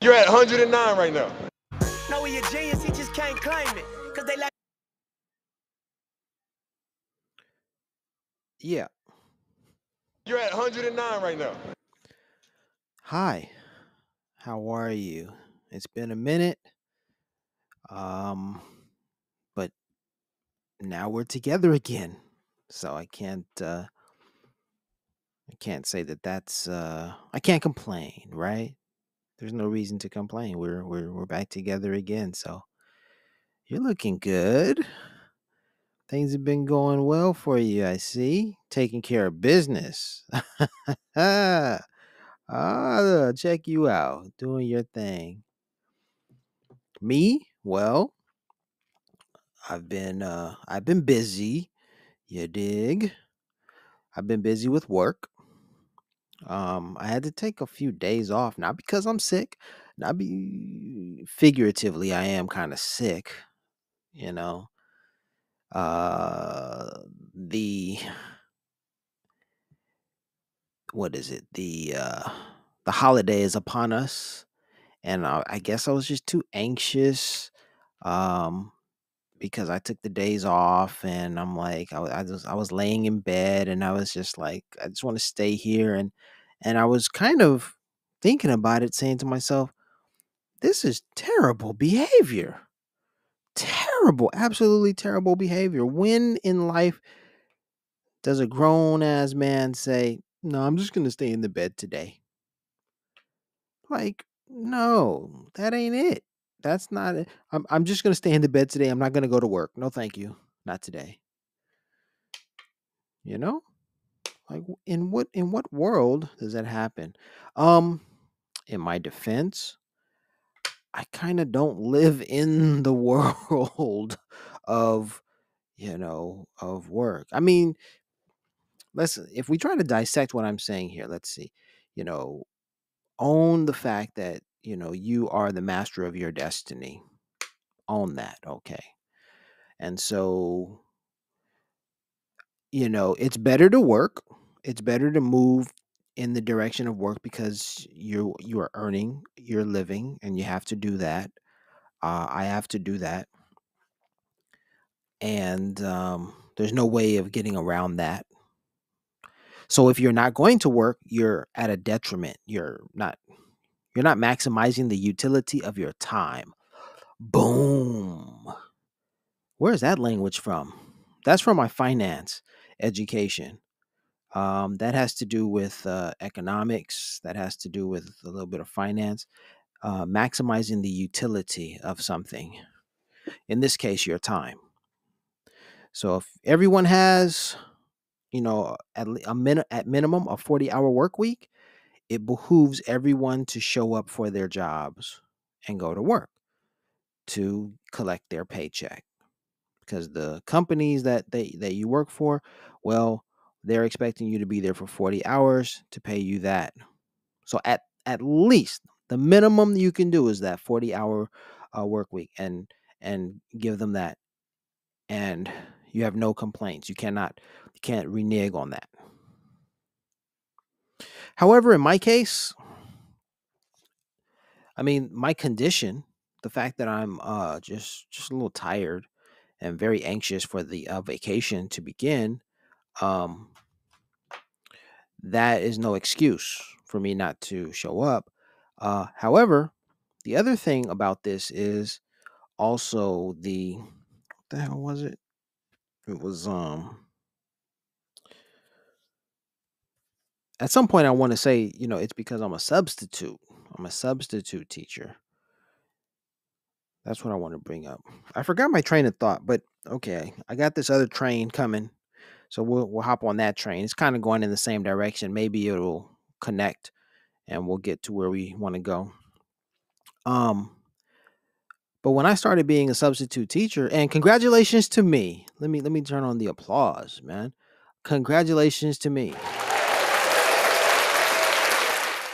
You're at 109 right now. No, he a genius, he just can't claim it. Cause they like Yeah. You're at 109 right now. Hi. How are you? It's been a minute. Um but now we're together again. So I can't uh I can't say that that's uh I can't complain, right? There's no reason to complain. We're we're we're back together again. So you're looking good. Things have been going well for you, I see. Taking care of business. ah, check you out. Doing your thing. Me? Well, I've been uh I've been busy. You dig? I've been busy with work. Um, I had to take a few days off, not because I'm sick, not be figuratively, I am kind of sick, you know. Uh, the what is it? The uh, the holiday is upon us, and I, I guess I was just too anxious. Um, because I took the days off and I'm like I, I was I was laying in bed and I was just like I just want to stay here and and I was kind of thinking about it saying to myself this is terrible behavior. Terrible absolutely terrible behavior. When in life does a grown ass man say no I'm just going to stay in the bed today like no that ain't it that's not it. I'm I'm just going to stay in the bed today I'm not going to go to work. No thank you. Not today. You know? Like in what in what world does that happen? Um in my defense i kind of don't live in the world of you know of work. I mean let's if we try to dissect what i'm saying here let's see you know own the fact that you know you are the master of your destiny own that okay and so you know, it's better to work. It's better to move in the direction of work because you you are earning your living and you have to do that. Uh, I have to do that, and um, there's no way of getting around that. So if you're not going to work, you're at a detriment. You're not you're not maximizing the utility of your time. Boom. Where's that language from? That's from my finance education. Um, that has to do with uh, economics. That has to do with a little bit of finance. Uh, maximizing the utility of something. In this case, your time. So if everyone has, you know, at a min- at minimum a forty hour work week, it behooves everyone to show up for their jobs and go to work to collect their paycheck. Because the companies that they that you work for, well, they're expecting you to be there for 40 hours to pay you that. So at at least the minimum you can do is that 40 hour uh, work week and and give them that and you have no complaints. You cannot you can't renege on that. However, in my case, I mean, my condition, the fact that I'm uh just just a little tired and very anxious for the uh, vacation to begin, um that is no excuse for me not to show up. Uh however, the other thing about this is also the what the hell was it? It was um at some point I want to say, you know, it's because I'm a substitute. I'm a substitute teacher. That's what I want to bring up. I forgot my train of thought, but okay, I got this other train coming, so we'll we'll hop on that train. It's kind of going in the same direction. Maybe it'll connect, and we'll get to where we want to go. Um, but when I started being a substitute teacher, and congratulations to me. Let me let me turn on the applause, man. Congratulations to me.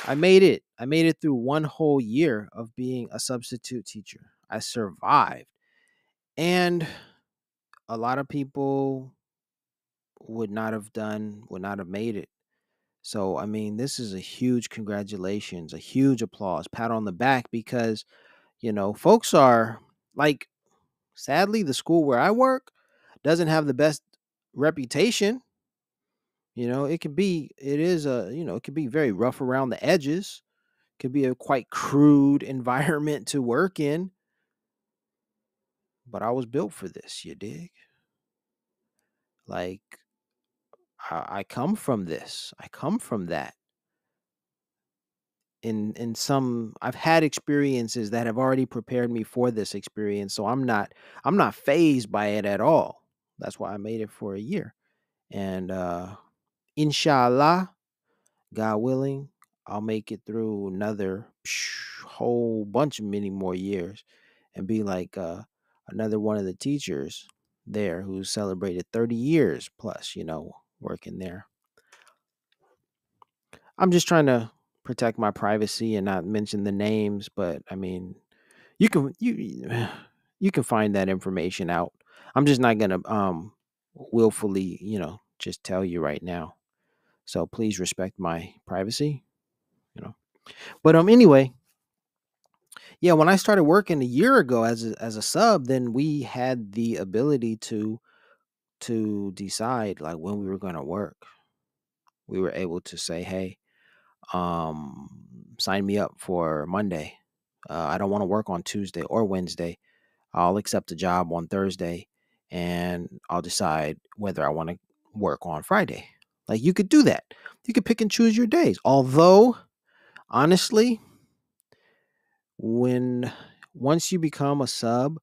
I made it. I made it through one whole year of being a substitute teacher. I survived. And a lot of people would not have done, would not have made it. So, I mean, this is a huge congratulations, a huge applause, pat on the back because, you know, folks are like, sadly, the school where I work doesn't have the best reputation. You know, it could be, it is a, you know, it could be very rough around the edges, could be a quite crude environment to work in. But I was built for this, you dig? Like, I, I come from this, I come from that. in in some I've had experiences that have already prepared me for this experience. So I'm not I'm not phased by it at all. That's why I made it for a year. And uh inshallah, God willing, I'll make it through another whole bunch of many more years and be like uh another one of the teachers there who celebrated 30 years plus, you know, working there. I'm just trying to protect my privacy and not mention the names, but I mean, you can you you can find that information out. I'm just not gonna um willfully, you know, just tell you right now. So please respect my privacy, you know. But um anyway, yeah, when I started working a year ago as a, as a sub, then we had the ability to to decide like when we were going to work. We were able to say, "Hey, um sign me up for Monday. Uh, I don't want to work on Tuesday or Wednesday. I'll accept a job on Thursday and I'll decide whether I want to work on Friday. Like you could do that. You could pick and choose your days. Although, honestly, when once you become a sub,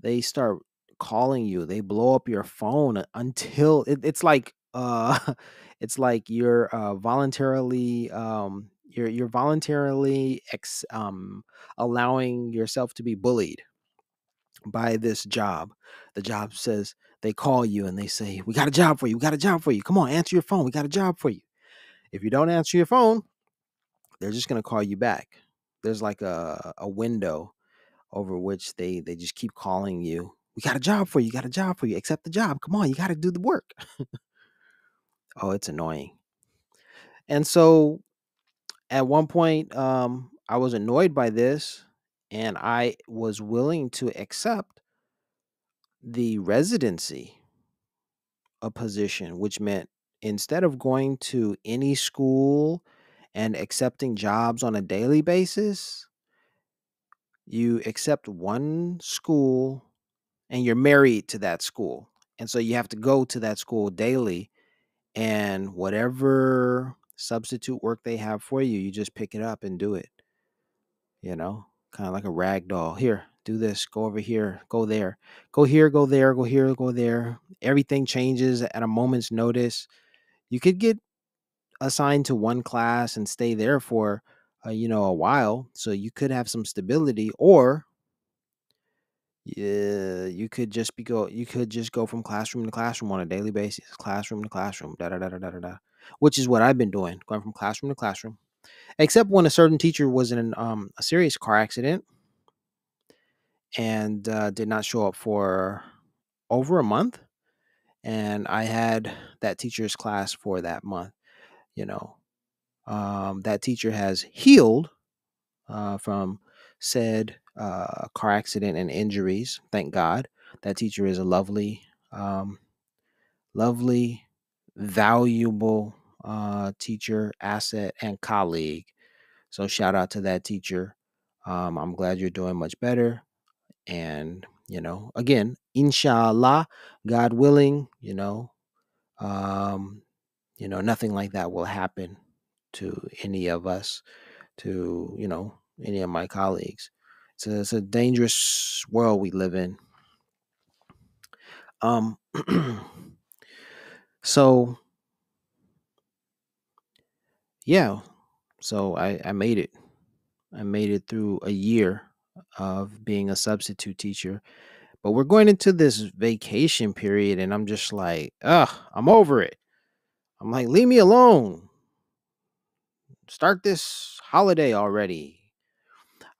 they start calling you. They blow up your phone until it, it's like uh it's like you're uh voluntarily um you're you're voluntarily ex, um allowing yourself to be bullied by this job. The job says they call you and they say, "We got a job for you. We got a job for you. Come on, answer your phone. We got a job for you." If you don't answer your phone, they're just going to call you back. There's like a a window over which they they just keep calling you. We got a job for you. Got a job for you. Accept the job. Come on, you got to do the work. oh, it's annoying. And so at one point um I was annoyed by this and I was willing to accept the residency a position, which meant instead of going to any school and accepting jobs on a daily basis, you accept one school and you're married to that school. And so you have to go to that school daily and whatever substitute work they have for you, you just pick it up and do it. You know, kind of like a rag doll. Here, do this, go over here, go there, go here, go there, go here, go there. Everything changes at a moment's notice. You could get assigned to one class and stay there for uh, you know a while so you could have some stability or yeah, you could just be go you could just go from classroom to classroom on a daily basis, classroom to classroom, da da da da da da, which is what I've been doing, going from classroom to classroom. Except when a certain teacher was in um, a serious car accident and uh, did not show up for over a month, and I had that teacher's class for that month. You know, um, that teacher has healed uh, from said uh, car accident and injuries. Thank God. That teacher is a lovely, um, lovely, valuable uh, teacher, asset, and colleague. So shout out to that teacher. Um, I'm glad you're doing much better. And, you know, again, inshallah, God willing, you know, um, you know, nothing like that will happen to any of us, to, you know, any of my colleagues. It's a, it's a dangerous world we live in. Um, so yeah, so I, I made it. I made it through a year of being a substitute teacher. But we're going into this vacation period, and I'm just like, ugh, I'm over it. I'm like, leave me alone. Start this holiday already.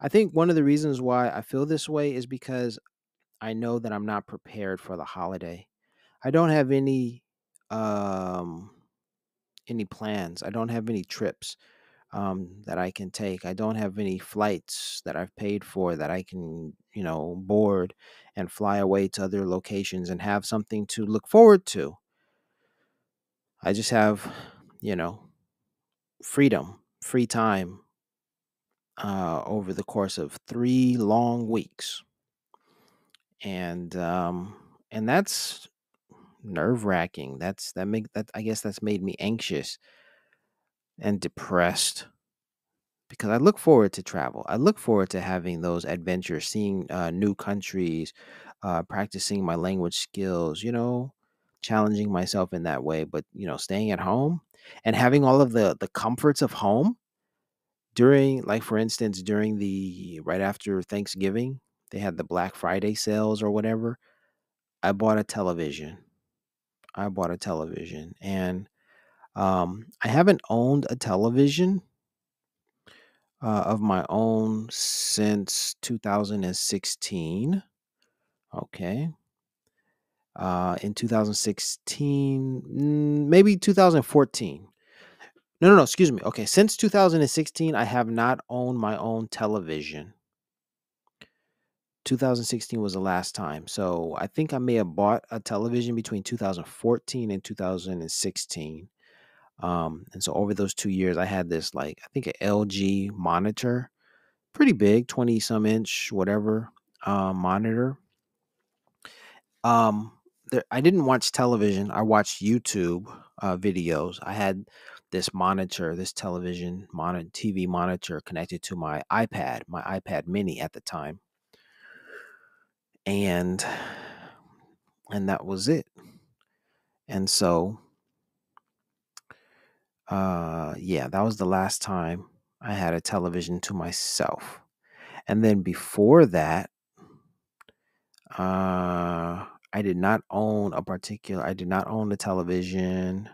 I think one of the reasons why I feel this way is because I know that I'm not prepared for the holiday. I don't have any um any plans. I don't have any trips um, that I can take. I don't have any flights that I've paid for that I can, you know, board and fly away to other locations and have something to look forward to. I just have, you know, freedom, free time uh, over the course of three long weeks, and um, and that's nerve wracking. That's that make that I guess that's made me anxious and depressed because I look forward to travel. I look forward to having those adventures, seeing uh, new countries, uh, practicing my language skills. You know, challenging myself in that way. But you know, staying at home and having all of the the comforts of home during, like for instance, during the right after Thanksgiving, they had the Black Friday sales or whatever. I bought a television. I bought a television, and um, I haven't owned a television uh, of my own since 2016. Okay. Uh, in 2016, mm, maybe 2014. No, no, no, excuse me. Okay, since 2016, I have not owned my own television. 2016 was the last time. So I think I may have bought a television between 2014 and 2016. Um, and so over those two years, I had this like I think an LG monitor, pretty big, 20 some inch, whatever, uh, monitor. Um, there, I didn't watch television. I watched YouTube uh, videos. I had this monitor, this television monitor, TV monitor connected to my iPad, my iPad Mini at the time, and and that was it. And so, uh, yeah, that was the last time I had a television to myself. And then before that, uh, I did not own a particular. I did not own a television.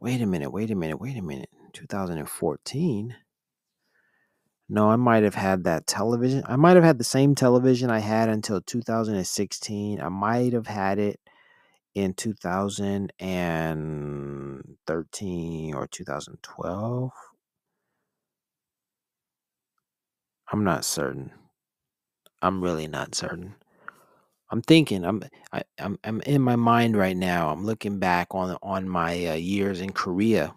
Wait a minute. Wait a minute. Wait a minute. 2014. No, I might have had that television. I might have had the same television I had until 2016. I might have had it in 2013 or 2012. I'm not certain. I'm really not certain. I'm thinking. I'm I, I'm I'm in my mind right now. I'm looking back on on my uh, years in Korea,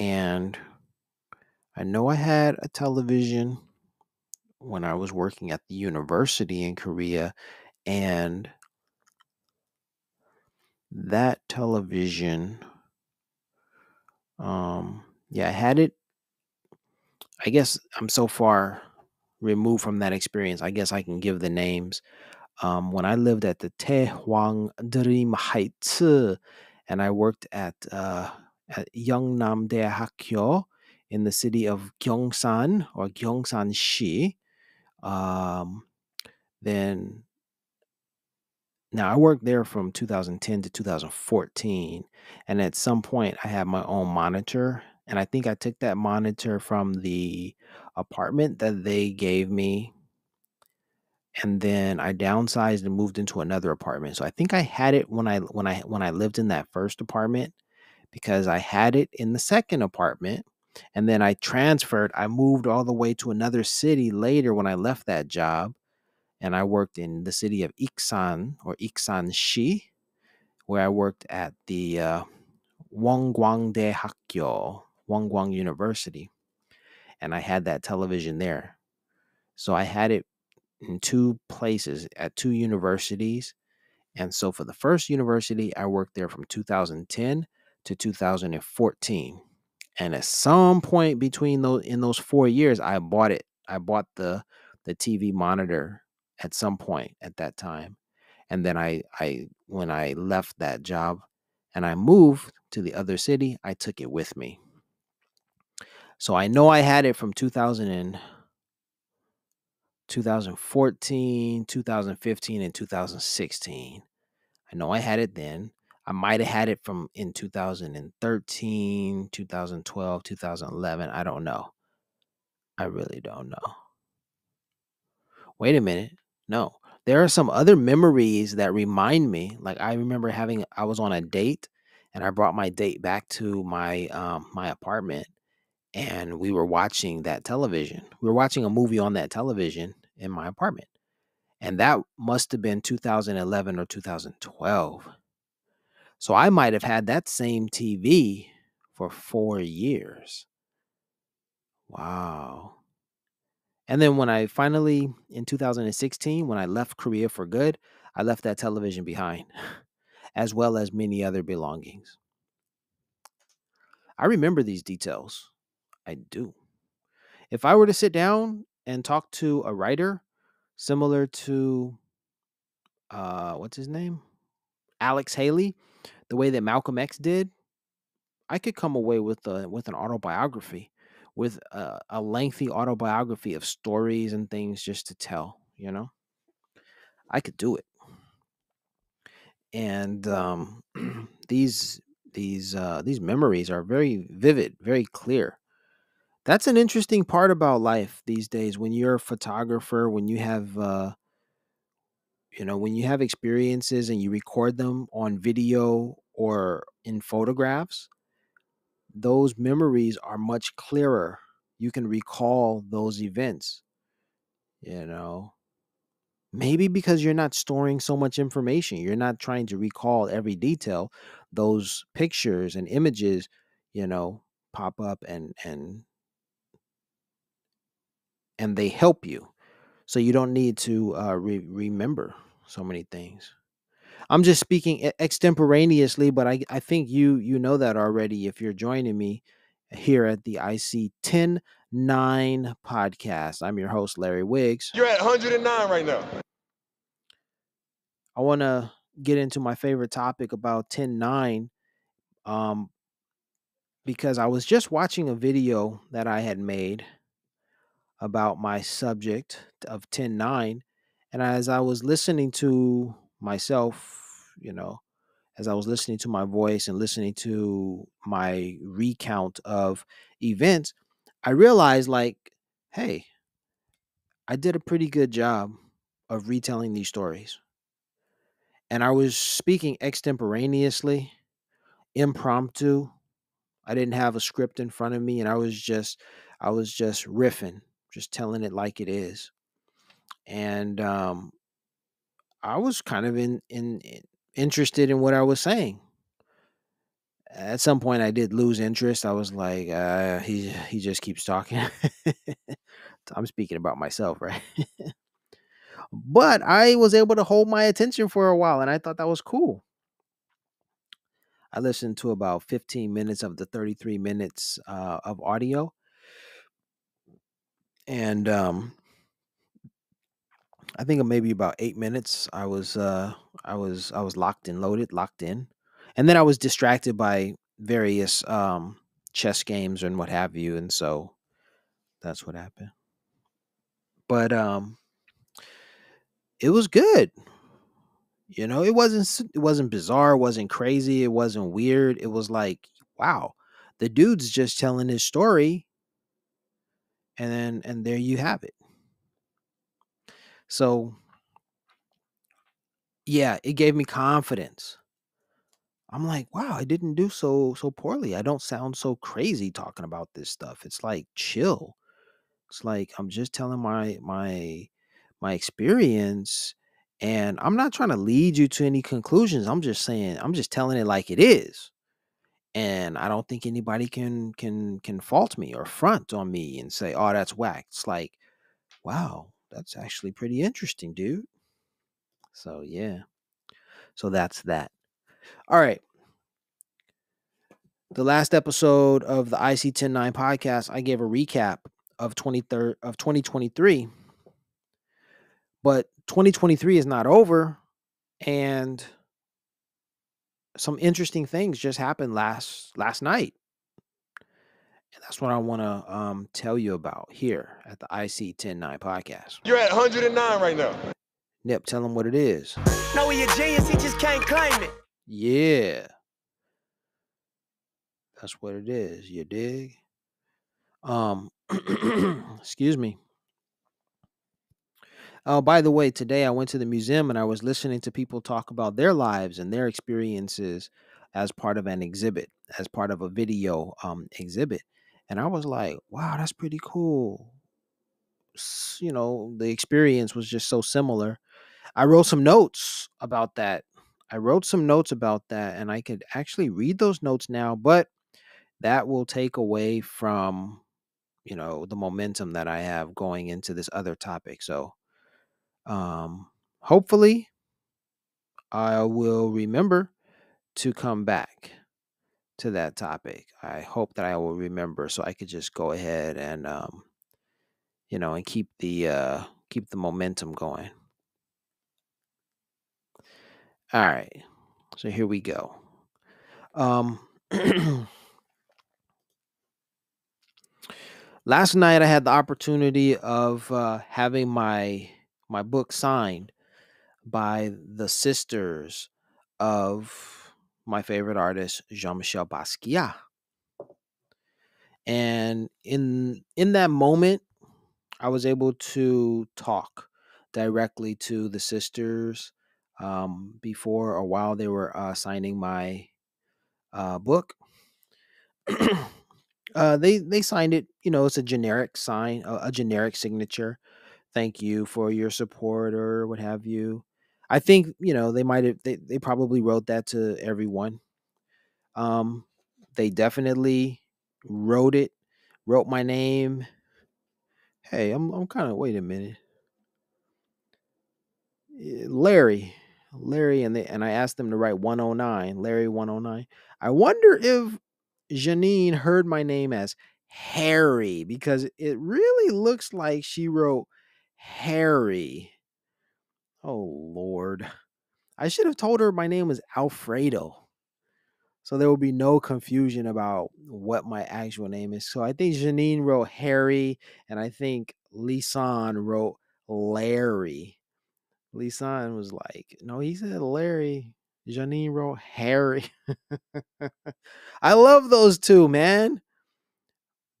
and I know I had a television when I was working at the university in Korea, and that television, um, yeah, I had it. I guess I'm so far removed from that experience. I guess I can give the names. Um, when I lived at the Taehwang Dream Heights, and I worked at uh, at Yeongnam Daehakyo in the city of Gyeongsan or Gyeongsan-shi. Um, then now I worked there from 2010 to 2014, and at some point I had my own monitor, and I think I took that monitor from the apartment that they gave me, and then I downsized and moved into another apartment. So I think I had it when I when I when I lived in that first apartment because I had it in the second apartment, and then I transferred. I moved all the way to another city later when I left that job and I worked in the city of Iksan or Iksan-shi, where I worked at the uh, Wonggwangdae Hakyo, Wonkwang University, and I had that television there. So I had it in two places at two universities. And so for the first university, I worked there from 2010 to 2014. And at some point between those in those four years, I bought it. I bought the the TV monitor at some point at that time. And then I I when I left that job and I moved to the other city, I took it with me. So I know I had it from 2000 and 2014, 2015, and 2016. I know I had it then. I might have had it from in 2013, 2012, 2011. I don't know. I really don't know. Wait a minute. No. There are some other memories that remind me. Like I remember having I was on a date and I brought my date back to my um, my apartment, and we were watching that television. We were watching a movie on that television in my apartment, and that must have been 2011 or 2012. So I might have had that same TV for four years. Wow. And then when I finally, in 2016, when I left Korea for good, I left that television behind, as well as many other belongings. I remember these details. I do. If I were to sit down and talk to a writer similar to, uh, what's his name? Alex Haley, the way that Malcolm X did, I could come away with a, with an autobiography, with a, a lengthy autobiography of stories and things just to tell. You know, I could do it. And um, these these uh, these memories are very vivid, very clear. That's an interesting part about life these days. When you're a photographer, when you have uh, you know when you have experiences and you record them on video or in photographs those memories are much clearer. You can recall those events you know? Maybe because you're not storing so much information you're not trying to recall every detail those pictures and images you know pop up and and and they help you so you don't need to uh, re- remember so many things. I'm just speaking extemporaneously but I, I think you you know that already if you're joining me here at the iSee 109 podcast. I'm your host larry wiggs. You're at 109 right now. i want to get into my favorite topic about 10 9 um, because i was just watching a video that i had made about my subject of 10 9 and as i was listening to myself you know as i was listening to my voice and listening to my recount of events i realized like hey i did a pretty good job of retelling these stories. And i was speaking extemporaneously impromptu. I didn't have a script in front of me and i was just i was just riffing just telling it like it is and um I was kind of in, in in interested in what I was saying. At some point, I did lose interest. I was like, uh, he he just keeps talking. I'm speaking about myself, right? but I was able to hold my attention for a while, and I thought that was cool. I listened to about 15 minutes of the 33 minutes uh, of audio, and um, I think maybe about eight minutes. I was uh, I was I was locked and loaded, locked in, and then I was distracted by various um, chess games and what have you, and so that's what happened. But um, it was good. You know, it wasn't it wasn't bizarre, it wasn't crazy, it wasn't weird. It was like, wow, the dude's just telling his story, and then and there you have it. So yeah, it gave me confidence. I'm like, wow, I didn't do so so poorly. I don't sound so crazy talking about this stuff. It's like chill. It's like I'm just telling my my my experience and I'm not trying to lead you to any conclusions. I'm just saying I'm just telling it like it is. And I don't think anybody can can can fault me or front on me and say, "Oh, that's whack." It's like, "Wow, that's actually pretty interesting, dude." So, yeah. So that's that. All right. the last episode of the iSee 109 podcast, I gave a recap of 23rd of 2023. But 2023 is not over and some interesting things just happened last last night. And that's what I want to um, tell you about here at the iSee 109 podcast. You're at 109 right now. Nip, tell them what it is. Know he a genius, he just can't claim it. Yeah. That's what it is. You dig? Um excuse me. Oh, by the way, today I went to the museum and I was listening to people talk about their lives and their experiences as part of an exhibit, as part of a video um, exhibit. And I was like, wow, that's pretty cool. You know, the experience was just so similar. I wrote some notes about that. I wrote some notes about that, and I could actually read those notes now, but that will take away from, you know, the momentum that I have going into this other topic. So, um, hopefully, I will remember to come back to that topic. I hope that I will remember so I could just go ahead and um, you know, and keep the uh keep the momentum going. All right. So here we go. Um last night I had the opportunity of uh having my my book signed by the sisters of my favorite artist Jean-Michel Basquiat. And in in that moment I was able to talk directly to the sisters um, before or while they were uh, signing my uh, book. uh, they they signed it. You know, it's a generic sign, a, a generic signature. Thank you for your support or what have you. I think you know they might have. They they probably wrote that to everyone. Um, they definitely wrote it. Wrote my name. Hey, I'm I'm kind of. Wait a minute. Eh, Larry, Larry, and they and I asked them to write 109, Larry 109. I wonder if Jeanine heard my name as Harry because it really looks like she wrote Harry. Oh Lord. I should have told her my name was Alfredo. So there will be no confusion about what my actual name is. So I think Jeanine wrote Harry, and I think Lisane wrote Larry. Lisane was like, no, he said Larry. Jeanine wrote Harry. I love those two, man.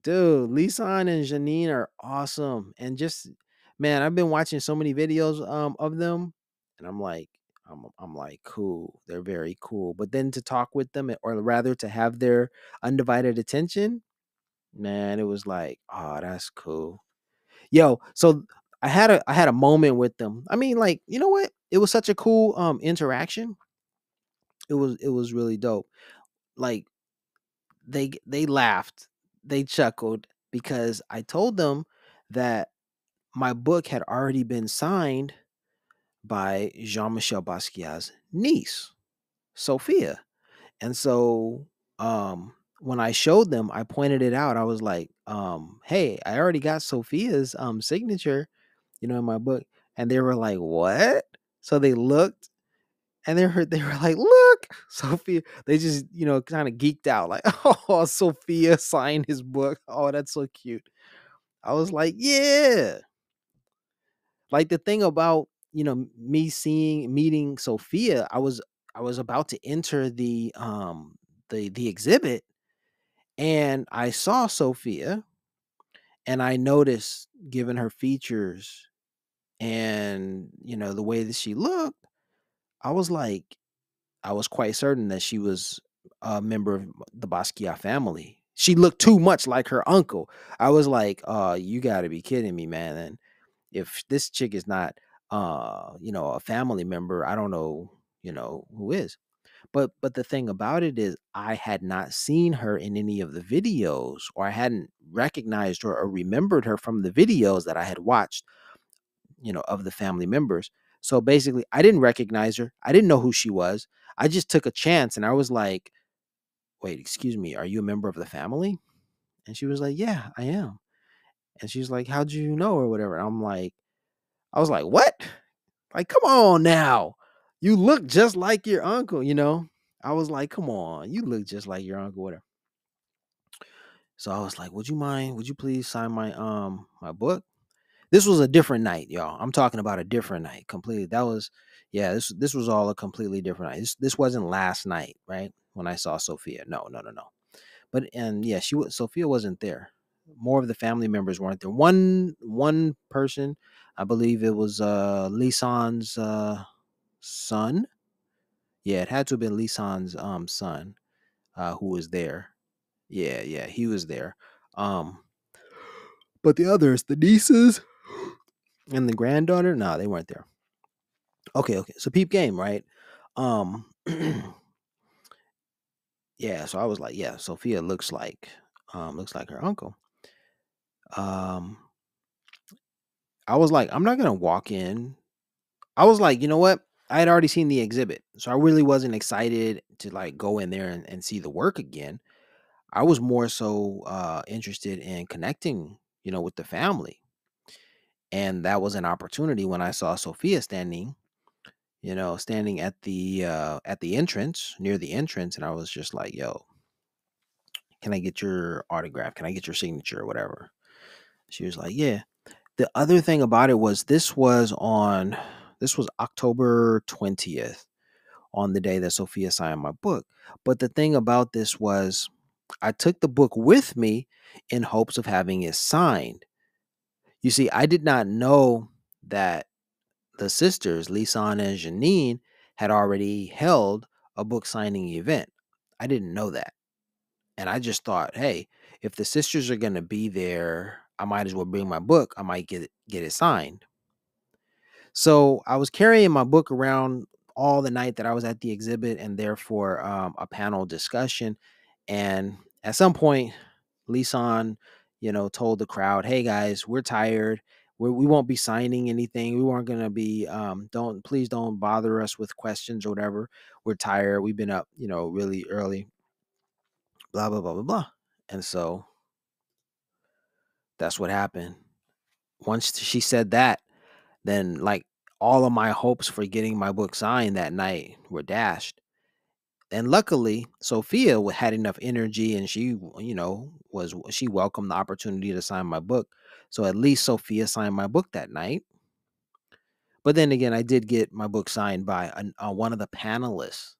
Dude, Lisane and Jeanine are awesome. And just man, I've been watching so many videos um of them, and I'm like, I'm I'm like, cool. They're very cool. But then to talk with them, or rather to have their undivided attention, man, it was like, oh, that's cool. Yo, so I had a I had a moment with them. I mean, like, you know what? It was such a cool um interaction. It was it was really dope. Like they they laughed, they chuckled because I told them that my book had already been signed by Jean-Michel Basquiat's niece, Sophia. And so um when I showed them, I pointed it out. I was like, um, hey, I already got Sophia's um signature you know, in my book. And they were like, What? So they looked and they were they were like, Look, Sophia. They just, you know, kind of geeked out, like, oh, Sophia signed his book. Oh, that's so cute. I was like, Yeah. Like the thing about, you know, me seeing meeting Sophia, I was I was about to enter the um the the exhibit and I saw Sophia and I noticed given her features and you know the way that she looked i was like i was quite certain that she was a member of the basquiat family. She looked too much like her uncle. I was like uh you gotta be kidding me man. and if this chick is not uh you know a family member i don't know you know who is but but the thing about it is i had not seen her in any of the videos or i hadn't recognized her or remembered her from the videos that i had watched you know, of the family members. So basically, I didn't recognize her. I didn't know who she was. I just took a chance and I was like, wait, excuse me, are you a member of the family? And she was like, yeah, I am. And she's like, how'd you know or whatever? And I'm like, I was like, what? Like, come on now. You look just like your uncle, you know? I was like, come on, you look just like your uncle, whatever. So I was like, would you mind? Would you please sign my um my book? This was a different night, y'all. I'm talking about a different night completely. That was, yeah, this this was all a completely different night. This this wasn't last night, right? When I saw Sophia. No, no, no, no. But and yeah, she was Sophia wasn't there. More of the family members weren't there. One one person, I believe it was uh Lisane's uh son. Yeah, it had to have been Lisane's um son uh who was there. Yeah, yeah, he was there. Um but the others, the nieces and the granddaughter, no, they weren't there. Okay, okay. So peep game, right? Um yeah, so I was like, yeah, Sophia looks like um looks like her uncle. Um I was like, I'm not gonna walk in. I was like, you know what? I had already seen the exhibit. So I really wasn't excited to like go in there and, and see the work again. I was more so uh interested in connecting, you know, with the family. And that was an opportunity when I saw Sophia standing, you know, standing at the uh at the entrance, near the entrance, and I was just like, yo, can I get your autograph? Can I get your signature or whatever? She was like, yeah. The other thing about it was this was on this was October 20th on the day that Sophia signed my book. But the thing about this was I took the book with me in hopes of having it signed. You see, I did not know that the sisters, Lisane and Jeanine, had already held a book signing event. I didn't know that. And I just thought, hey, if the sisters are going to be there, I might as well bring my book. I might get it, get it signed. So I was carrying my book around all the night that I was at the exhibit and therefore um, a panel discussion. And at some point, Lisane, you know, told the crowd, "Hey guys, we're tired. We're, we won't be signing anything. We weren't gonna be. Um, don't please don't bother us with questions or whatever. We're tired. We've been up, you know, really early. Blah blah blah blah blah. And so that's what happened. Once she said that, then like all of my hopes for getting my book signed that night were dashed. And luckily, Sophia had enough energy and she, you know, was she welcomed the opportunity to sign my book. So at least Sophia signed my book that night. But then again, I did get my book signed by an, uh, one of the panelists,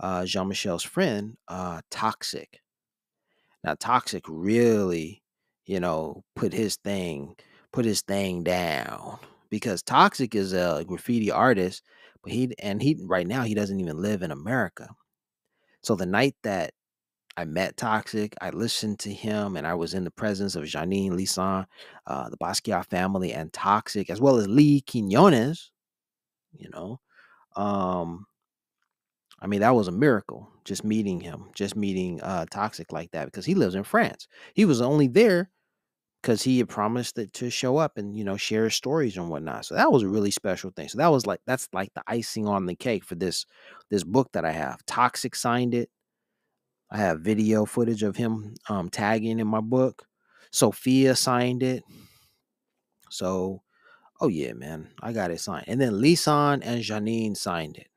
uh, Jean Michel's friend, uh, Toxic. Now, Toxic really, you know, put his thing, put his thing down because Toxic is a graffiti artist, but he and he right now he doesn't even live in America. So the night that I met Toxic, I listened to him, and I was in the presence of Jeanine Lisane, uh, the Basquiat family, and Toxic, as well as Lee Quinones. You know, um, I mean, that was a miracle just meeting him, just meeting uh, Toxic like that because he lives in France. He was only there because he had promised it to show up and you know share his stories and whatnot. So that was a really special thing. So that was like that's like the icing on the cake for this this book that I have. Toxic signed it. I have video footage of him um, tagging in my book. Sophia signed it. So, oh yeah, man, I got it signed. And then Lisane and Jeanine signed it.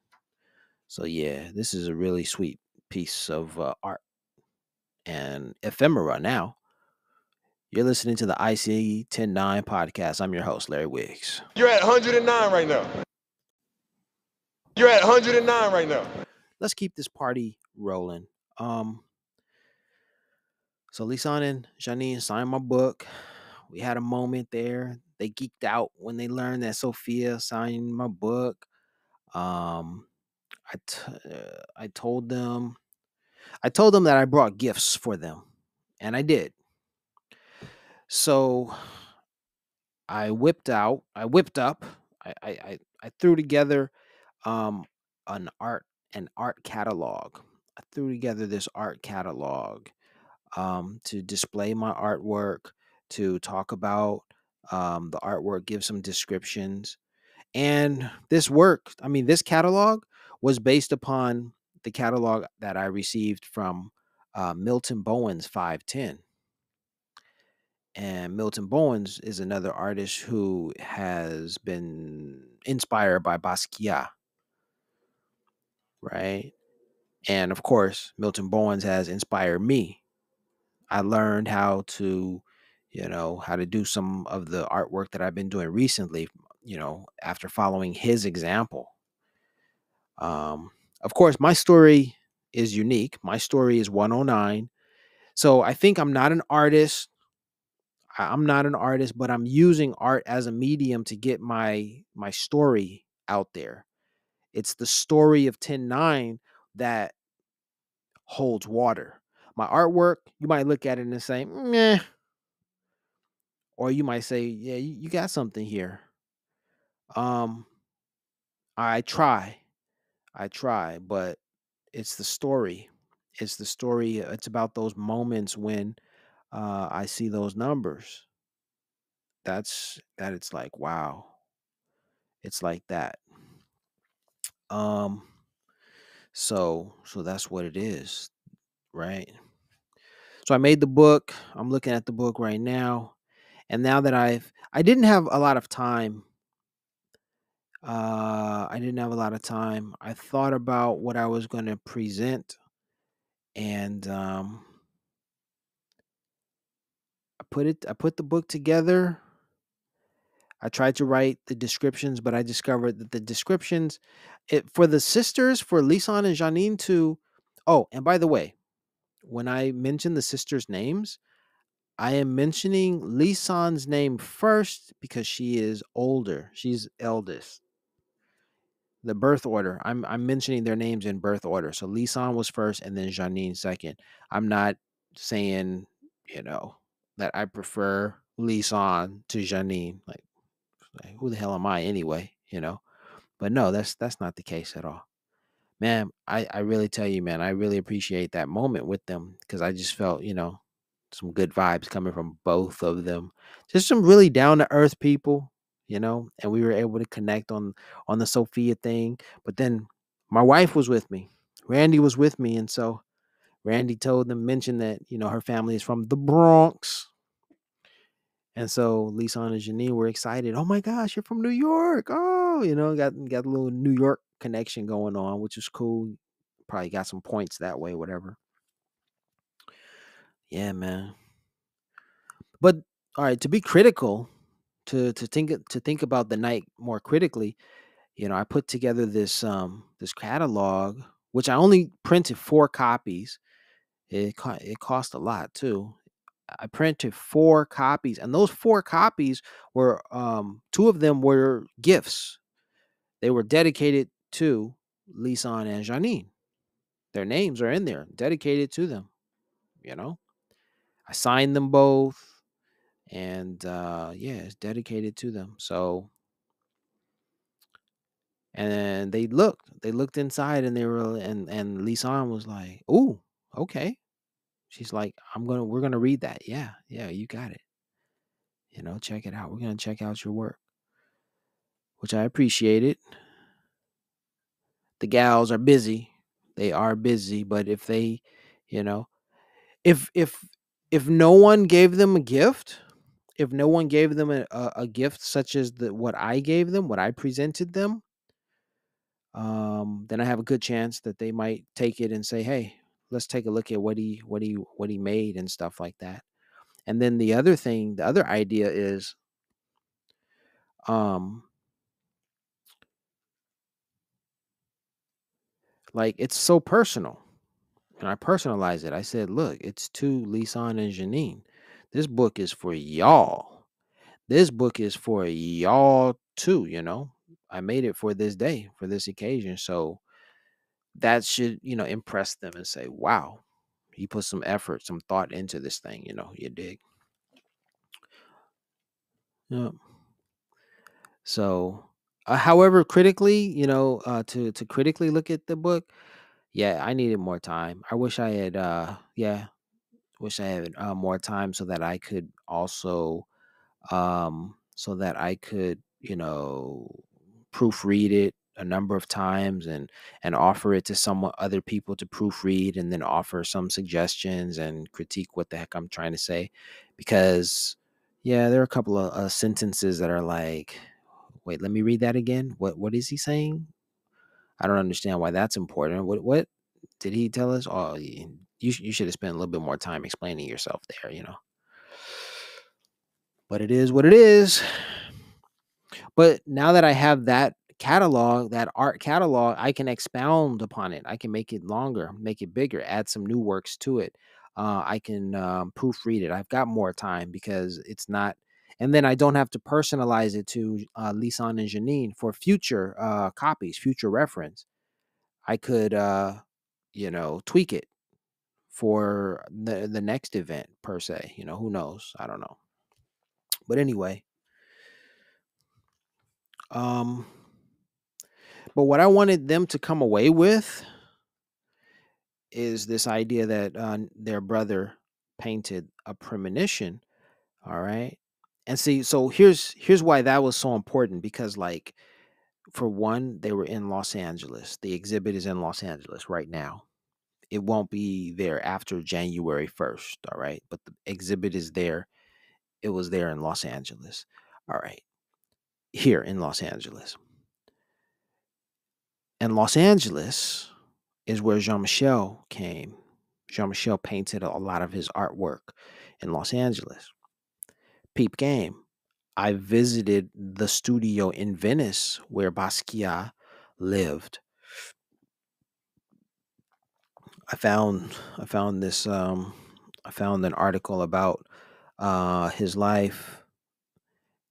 So yeah, this is a really sweet piece of uh, art and ephemera now. You're listening to the iSee 109 podcast. I'm your host, Larry Wiggs. You're at 109 right now. You're at 109 right now. Let's keep this party rolling. Um, so Lisane and Jeanine signed my book. We had a moment there. They geeked out when they learned that Sophia signed my book. Um, I t- uh, I told them, I told them that I brought gifts for them, and I did. So I whipped out, I whipped up, I I I, threw together um an art an art catalog. I threw together this art catalog um to display my artwork, to talk about um the artwork, give some descriptions. And this work, I mean this catalog was based upon the catalog that I received from uh, Milton Bowen's 510 and Milton Bowens is another artist who has been inspired by Basquiat, right? And of course, Milton Bowens has inspired me. I learned how to, you know, how to do some of the artwork that I've been doing recently, you know, after following his example. Um, of course, my story is unique. My story is 109. So I think I'm not an artist I'm not an artist, but I'm using art as a medium to get my my story out there. It's the story of 10-9 that holds water. My artwork, you might look at it and say, meh. Or you might say, yeah, you, you got something here. Um, I try. I try, but it's the story. It's the story. It's about those moments when uh, I see those numbers. That's that. It's like wow. It's like that. Um. So so that's what it is, right? So I made the book. I'm looking at the book right now, and now that I've I didn't have a lot of time. Uh, I didn't have a lot of time. I thought about what I was going to present, and um, I put it. I put the book together. I tried to write the descriptions, but I discovered that the descriptions, it for the sisters, for Lisane and Jeanine to. Oh, and by the way, when I mention the sisters' names, I am mentioning Lisane's name first because she is older. She's eldest. The birth order. I'm I'm mentioning their names in birth order. So Lisane was first and then Jeanine second. I'm not saying, you know, that I prefer Lisane to Jeanine. Like, like, who the hell am I anyway? You know? But no, that's that's not the case at all. Man, I, I really tell you, man, I really appreciate that moment with them because I just felt, you know, some good vibes coming from both of them. Just some really down to earth people, you know, and we were able to connect on on the Sophia thing. But then my wife was with me. Randy was with me, and so Randy told them mentioned that, you know, her family is from the Bronx. And so Lisane and Jeanine were excited. Oh my gosh, you're from New York. Oh, you know, got got a little New York connection going on, which is cool. Probably got some points that way, whatever. Yeah, man. But all right, to be critical, to to think to think about the night more critically, you know, I put together this um this catalog, which I only printed four copies. It co- it cost a lot too. I printed four copies, and those four copies were um two of them were gifts. They were dedicated to Lisane and Jeanine. Their names are in there, dedicated to them. You know, I signed them both, and uh, yeah, it's dedicated to them. So, and they looked, they looked inside, and they were, and and Lisane was like, "Ooh, okay." She's like, "I'm gonna, we're gonna read that." Yeah, yeah, you got it. You know, check it out. We're gonna check out your work, which I appreciated. The gals are busy. They are busy, but if they, you know, if if if no one gave them a gift, if no one gave them a, a, gift such as the what I gave them, what I presented them, um, then I have a good chance that they might take it and say, "Hey, let's take a look at what he what he what he made and stuff like that." And then the other thing, the other idea is, um, like it's so personal. And I personalize it. I said, "Look, it's to Lisane and Jeanine. This book is for y'all." this book is for y'all too, you know. I made it for this day, for this occasion. So that should, you know, impress them and say, wow, he put some effort, some thought into this thing, you know, you dig. Yeah. So, uh, however, critically, you know, uh, to to critically look at the book, yeah, I needed more time. I wish I had, uh, yeah, wish I had uh, more time so that I could also um, so that I could, you know, proofread it a number of times and and offer it to some other people to proofread and then offer some suggestions and critique what the heck I'm trying to say. Because yeah there are a couple of uh, sentences that are like wait let me read that again. What what is he saying? I don't understand why that's important. What what did he tell us? Oh you you should have spent a little bit more time explaining yourself there you know but it is what it is. But now that I have that catalog, that art catalog, I can expound upon it. I can make it longer, make it bigger, add some new works to it. Uh, I can um, proofread it. I've got more time because it's not. and then I don't have to personalize it to uh, Lisane and Jeanine for future uh, copies, future reference. I could, uh, you know, tweak it for the the next event per se. You know, who knows? I don't know. But anyway, um, but what I wanted them to come away with is this idea that uh, their brother painted a premonition. All right. And see, so here's here's why that was so important because like for one, they were in Los Angeles. The exhibit is in Los Angeles right now. It won't be there after January 1st, all right? But the exhibit is there. It was there in Los Angeles. All right. Here in Los Angeles. And Los Angeles is where Jean Michel came. Jean Michel painted a lot of his artwork in Los Angeles. Peep game. I visited the studio in Venice where Basquiat lived. I found I found this um I found an article about uh his life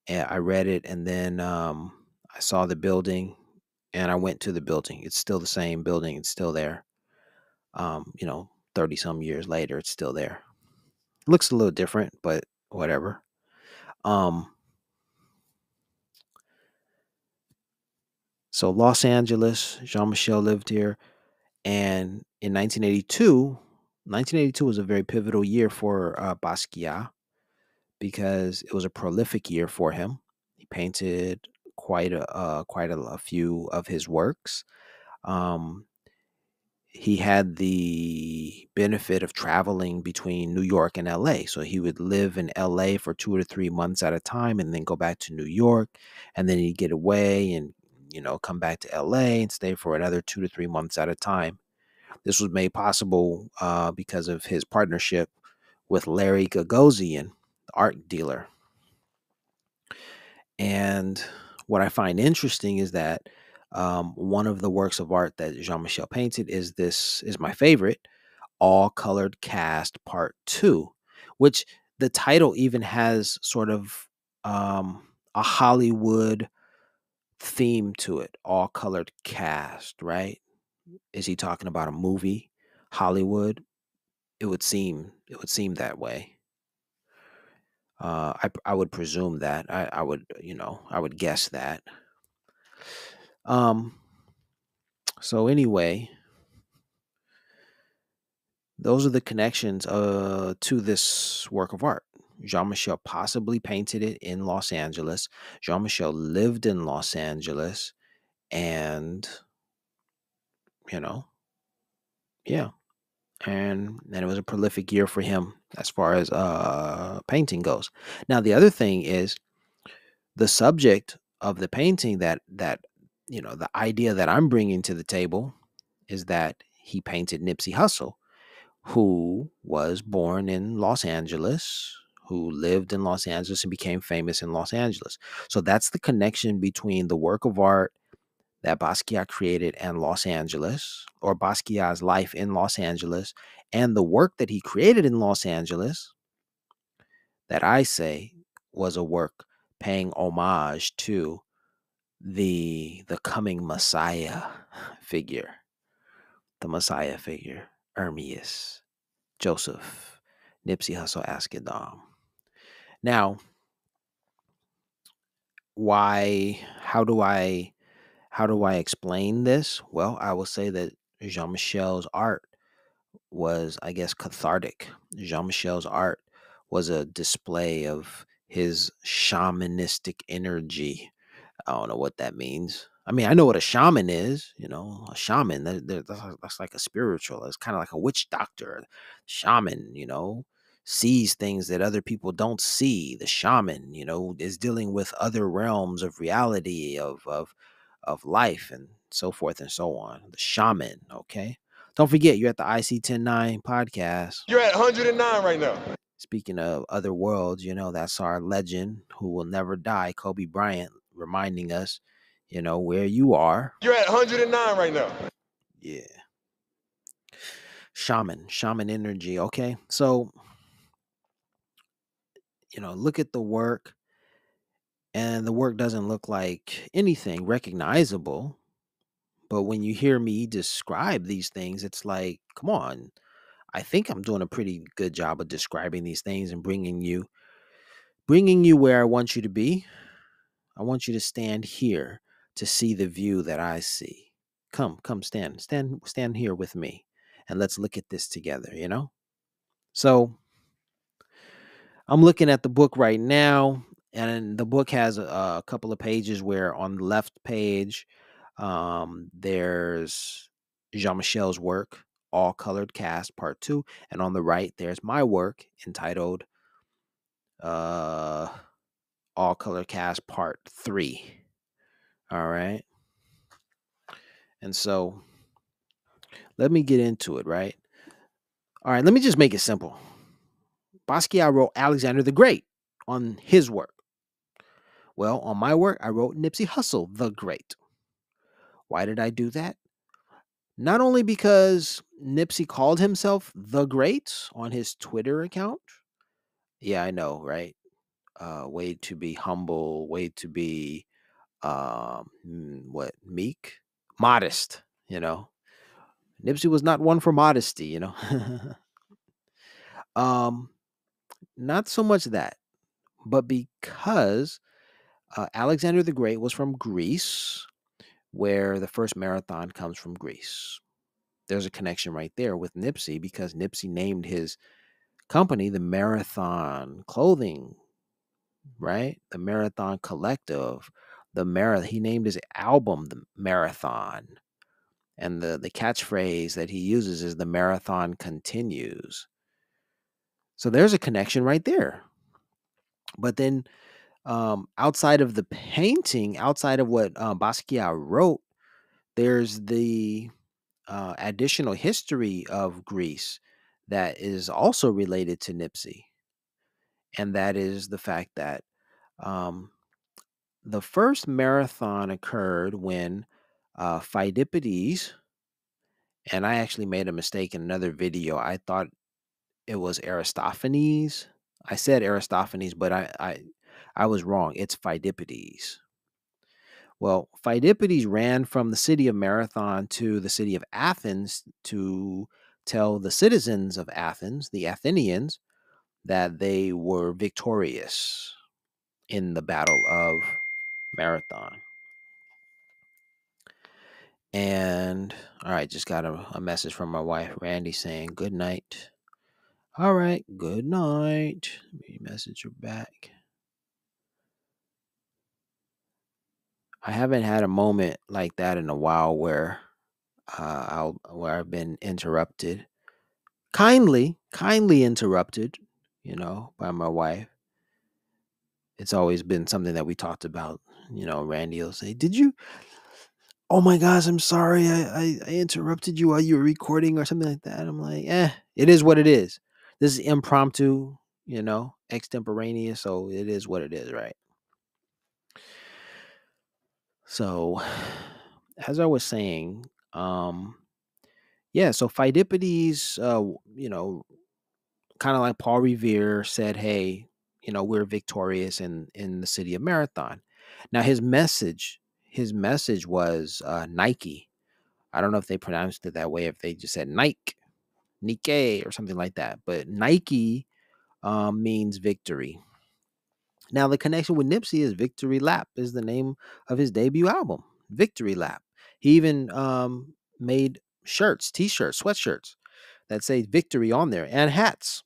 and I read it and then um I saw the building and I went to the building. It's still the same building, it's still there. Um, you know, 30 some years later, it's still there. Looks a little different, but whatever. Um so Los Angeles, Jean-Michel lived here and in 1982, 1982 was a very pivotal year for uh, Basquiat because it was a prolific year for him. He painted quite a uh, quite a, a few of his works. Um, he had the benefit of traveling between New York and LA. So he would live in LA for two or three months at a time and then go back to New York. And then he'd get away and, you know, come back to LA and stay for another two to three months at a time. This was made possible uh, because of his partnership with Larry Gagosian, the art dealer. And what I find interesting is that um, one of the works of art that Jean Michel painted is this is my favorite, All Colored Cast Part Two, which the title even has sort of um, a Hollywood theme to it. All colored cast, right? Is he talking about a movie, Hollywood? It would seem it would seem that way. Uh, I I would presume that I I would you know I would guess that. Um. So anyway, those are the connections uh to this work of art. Jean Michel possibly painted it in Los Angeles. Jean Michel lived in Los Angeles, and you know, yeah, and and it was a prolific year for him as far as uh painting goes. Now the other thing is the subject of the painting that that you know the idea that I'm bringing to the table is that he painted Nipsey Hussle, who was born in Los Angeles, who lived in Los Angeles and became famous in Los Angeles. So that's the connection between the work of art that Basquiat created and Los Angeles, or Basquiat's life in Los Angeles, and the work that he created in Los Angeles, that I say was a work paying homage to the the coming Messiah figure, the Messiah figure, Ermias, Joseph, Nipsey Hussle Asghedom. Now, why? How do I? How do I explain this? Well, I will say that Jean Michel's art was, I guess, cathartic. Jean Michel's art was a display of his shamanistic energy. I don't know what that means. I mean, I know what a shaman is, you know, a shaman. That, that- that's, like- that's like a spiritual. It's kind of like a witch doctor. Shaman, you know, sees things that other people don't see. The shaman, you know, is dealing with other realms of reality, of of of life, and so forth and so on. The shaman, okay. Don't forget, you're at the iSee 109 podcast. You're at 109 right now. Speaking of other worlds, you know, that's our legend who will never die, Kobe Bryant, reminding us, you know, where you are. You're at 109 right now. Yeah. Shaman, shaman energy. Okay. So, you know, look at the work and the work doesn't look like anything recognizable. But when you hear me describe these things, it's like, come on, I think I'm doing a pretty good job of describing these things and bringing you bringing you where I want you to be. I want you to stand here to see the view that I see. Come, come stand. Stand stand here with me and let's look at this together, you know? So, I'm looking at the book right now and the book has a, a couple of pages where on the left page um, there's Jean-Michel's work, All Colored Cast Part 2, and on the right there's my work entitled uh All Colored Cast Part 3. All right. And so let me get into it, right? All right, let me just make it simple. Basquiat wrote Alexander the Great on his work. Well, on my work, I wrote Nipsey Hussle the Great. Why did I do that? Not only because Nipsey called himself the Great on his Twitter account. Yeah, I know, right? Uh, way to be humble, way to be um, mm, what meek, modest. You know, Nipsey was not one for modesty. You know, um, not so much that, but because uh, Alexander the Great was from Greece, where the first marathon comes from Greece. There's a connection right there with Nipsey because Nipsey named his company the Marathon Clothing, right? The Marathon Collective. The Marathon. He named his album the Marathon, and the the catchphrase that he uses is the Marathon continues. So there's a connection right there. But then um, outside of the painting, outside of what uh, Basquiat wrote, there's the uh, additional history of Greece that is also related to Nipsey. And that is the fact that um, the first marathon occurred when uh, and I actually made a mistake in another video. I thought it was Aristophanes. I said Aristophanes, but I, I I was wrong. It's Pheidippides. Well, Pheidippides ran from the city of Marathon to the city of Athens to tell the citizens of Athens, the Athenians, that they were victorious in the Battle of Marathon. And all right, just got a, a message from my wife, Randy, saying good night. All right, good night. Let me message her back. I haven't had a moment like that in a while where uh, I'll where I've been interrupted, kindly, kindly interrupted, you know, by my wife. It's always been something that we talked about. You know, Randy will say, "Did you? Oh my gosh, I'm sorry, I, I I interrupted you while you were recording or something like that." I'm like, "Eh, it is what it is. This is impromptu, you know, extemporaneous, so it is what it is, right?" So, as I was saying, um, yeah, so Pheidippides, uh, you know, kind of like Paul Revere said, "Hey, you know, we're victorious in in the city of Marathon." Now, his message, his message was uh, Nike. I don't know if they pronounced it that way, if they just said Nike, Nike, or something like that. But Nike um, means victory. Now, the connection with Nipsey is Victory Lap is the name of his debut album, Victory Lap. He even um, made shirts, t-shirts, sweatshirts that say victory on there and hats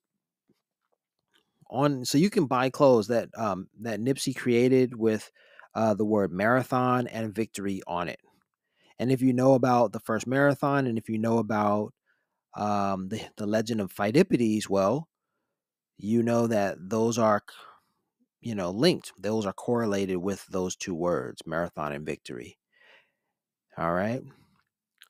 on so you can buy clothes that um, that Nipsey created with uh, the word marathon and victory on it. And if you know about the first marathon and if you know about um, the, the legend of Pheidippides, well, you know that those are you know linked. Those are correlated with those two words marathon and victory. All right?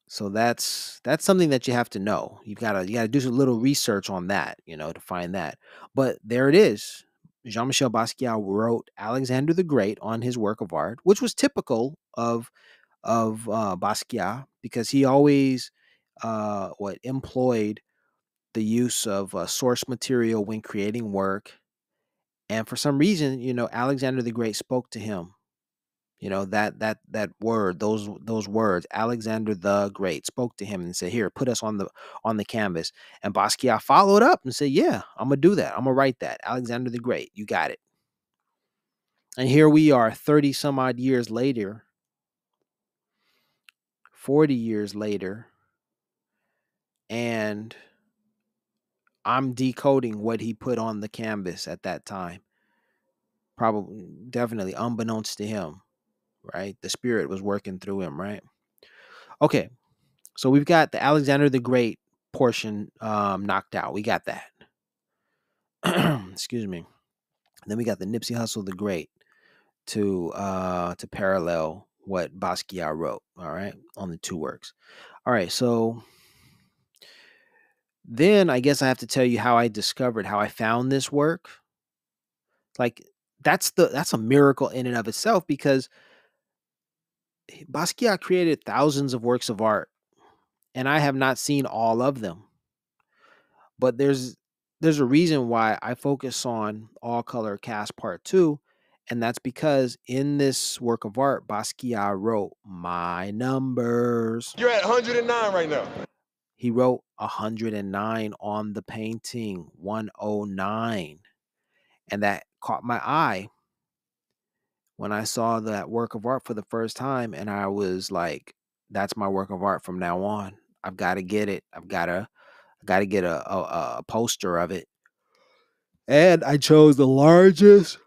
So that's that's something that you have to know. You've gotta you gotta do some little research on that you know to find that. But there it is. Jean-michel basquiat wrote alexander the great on his work of art which was typical of of uh, basquiat because he always uh, what employed the use of uh, source material when creating work And for some reason, you know, Alexander the Great spoke to him. You know, that that that word, those those words, Alexander the Great spoke to him and said, Here, put us on the on the canvas. And Basquiat followed up and said, Yeah, I'm gonna do that. I'm gonna write that. Alexander the Great, you got it. And here we are 30 some odd years later, 40 years later, and I'm decoding what he put on the canvas at that time. Probably, definitely, unbeknownst to him, right? The spirit was working through him, right? Okay, so we've got the Alexander the Great portion um, knocked out. We got that. Excuse me. And then we got the Nipsey Hussle the Great to uh to parallel what Basquiat wrote, all right, on the two works. All right, so then I guess I have to tell you how I discovered how I found this work. Like that's the that's a miracle in and of itself because Basquiat created thousands of works of art and I have not seen all of them. But there's there's a reason why I focus on all color cast part 2 and that's because in this work of art Basquiat wrote my numbers. You're at 109 right now. He wrote 109 on the painting, 109. And that caught my eye when I saw that work of art for the first time. And I was like, that's my work of art from now on. I've got to get it. I've got to, I got to get a, a, a poster of it. And I chose the largest,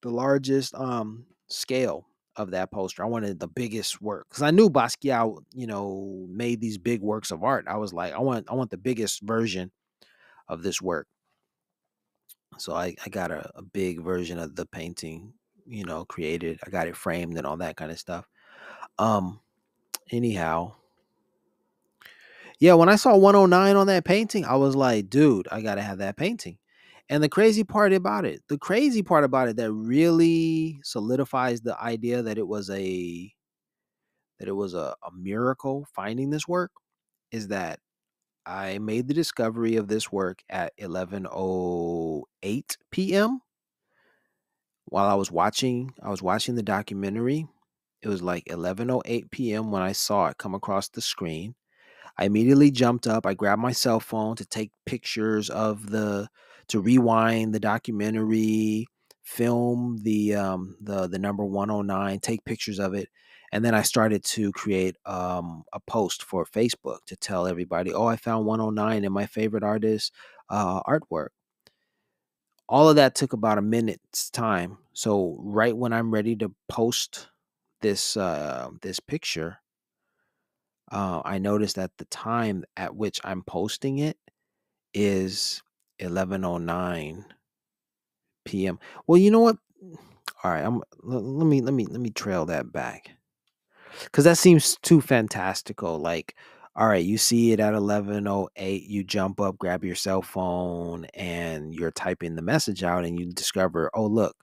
the largest um scale of that poster. I wanted the biggest work because I knew Basquiat, you know, made these big works of art. I was like, I want, I want the biggest version of this work. So I, I got a, a big version of the painting, you know, created. I got it framed and all that kind of stuff. Um, anyhow, yeah, when I saw 109 on that painting, I was like, dude, I gotta have that painting. And the crazy part about it, the crazy part about it that really solidifies the idea that it was a that it was a, a miracle finding this work is that I made the discovery of this work at 11:08 p.m. while I was watching I was watching the documentary. It was like 11:08 p.m. when I saw it come across the screen. I immediately jumped up. I grabbed my cell phone to take pictures of the to rewind the documentary, film the um the the number 109, take pictures of it. And then I started to create um, a post for Facebook to tell everybody, oh, I found 109 in my favorite artist uh, artwork. All of that took about a minute's time. So right when I'm ready to post this uh, this picture, uh, I noticed that the time at which I'm posting it is 11:09 p.m. Well, you know what? All right, I'm let me let me let me trail that back because that seems too fantastical. Like, all right, you see it at 11:08, you jump up, grab your cell phone, and you're typing the message out, and you discover, oh look,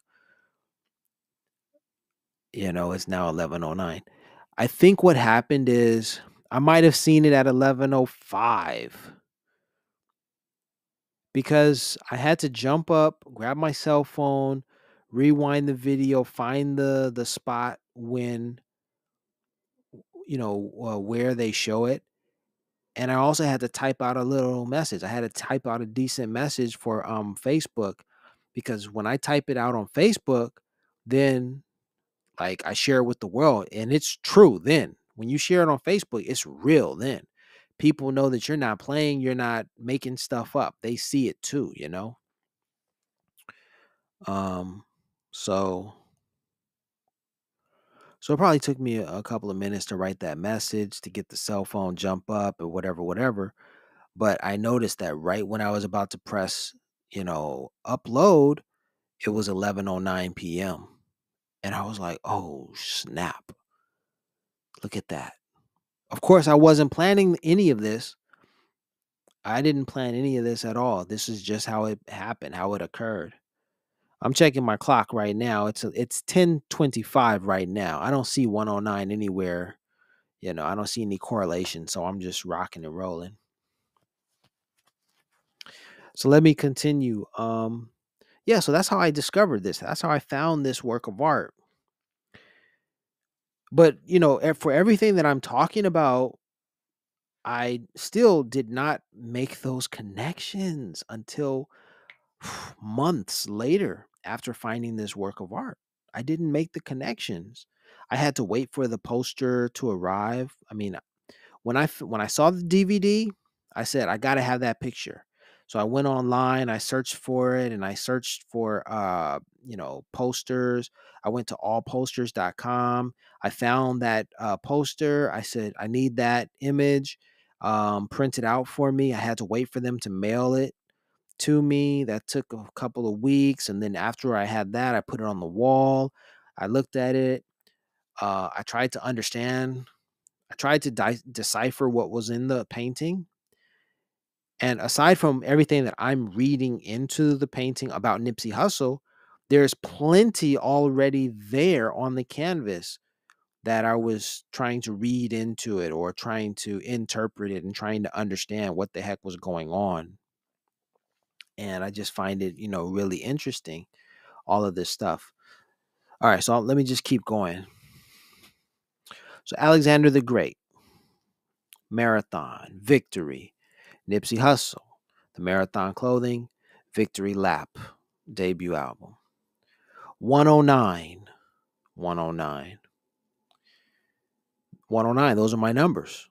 you know, it's now 11:09. I think what happened is I might have seen it at 11:05 because I had to jump up, grab my cell phone, rewind the video, find the the spot when you know uh, where they show it and i also had to type out a little message. I had to type out a decent message for um facebook because when i type it out on facebook then like i share it with the world and it's true then. When you share it on facebook it's real then people know that you're not playing you're not making stuff up they see it too you know um so so it probably took me a, couple of minutes to write that message, to get the cell phone jump up or whatever, whatever. But I noticed that right when I was about to press, you know, upload, it was 11:09 p.m. And I was like, "Oh, snap. Look at that." Of course, I wasn't planning any of this. I didn't plan any of this at all. This is just how it happened, how it occurred. I'm checking my clock right now. It's it's 10:25 right now. I don't see 109 anywhere. You know, I don't see any correlation, so I'm just rocking and rolling. So let me continue. Um yeah, so that's how I discovered this. That's how I found this work of art. But, you know, for everything that I'm talking about, I still did not make those connections until months later after finding this work of art. I didn't make the connections. I had to wait for the poster to arrive. I mean, when I when I saw the DVD, I said I got to have that picture. So I went online, I searched for it and I searched for uh, you know, posters. I went to allposters.com. I found that uh, poster. I said I need that image um printed out for me. I had to wait for them to mail it to me. That took a couple of weeks. And then after I had that, I put it on the wall. I looked at it. Uh, I tried to understand. I tried to di- decipher what was in the painting. And aside from everything that I'm reading into the painting about Nipsey Hussle, there's plenty already there on the canvas that I was trying to read into it or trying to interpret it and trying to understand what the heck was going on and I just find it, you know, really interesting, all of this stuff. All right, so let me just keep going. So Alexander the Great, Marathon, Victory, Nipsey Hussle, the Marathon Clothing, Victory Lap, debut album. 109, 109. 109, those are my numbers.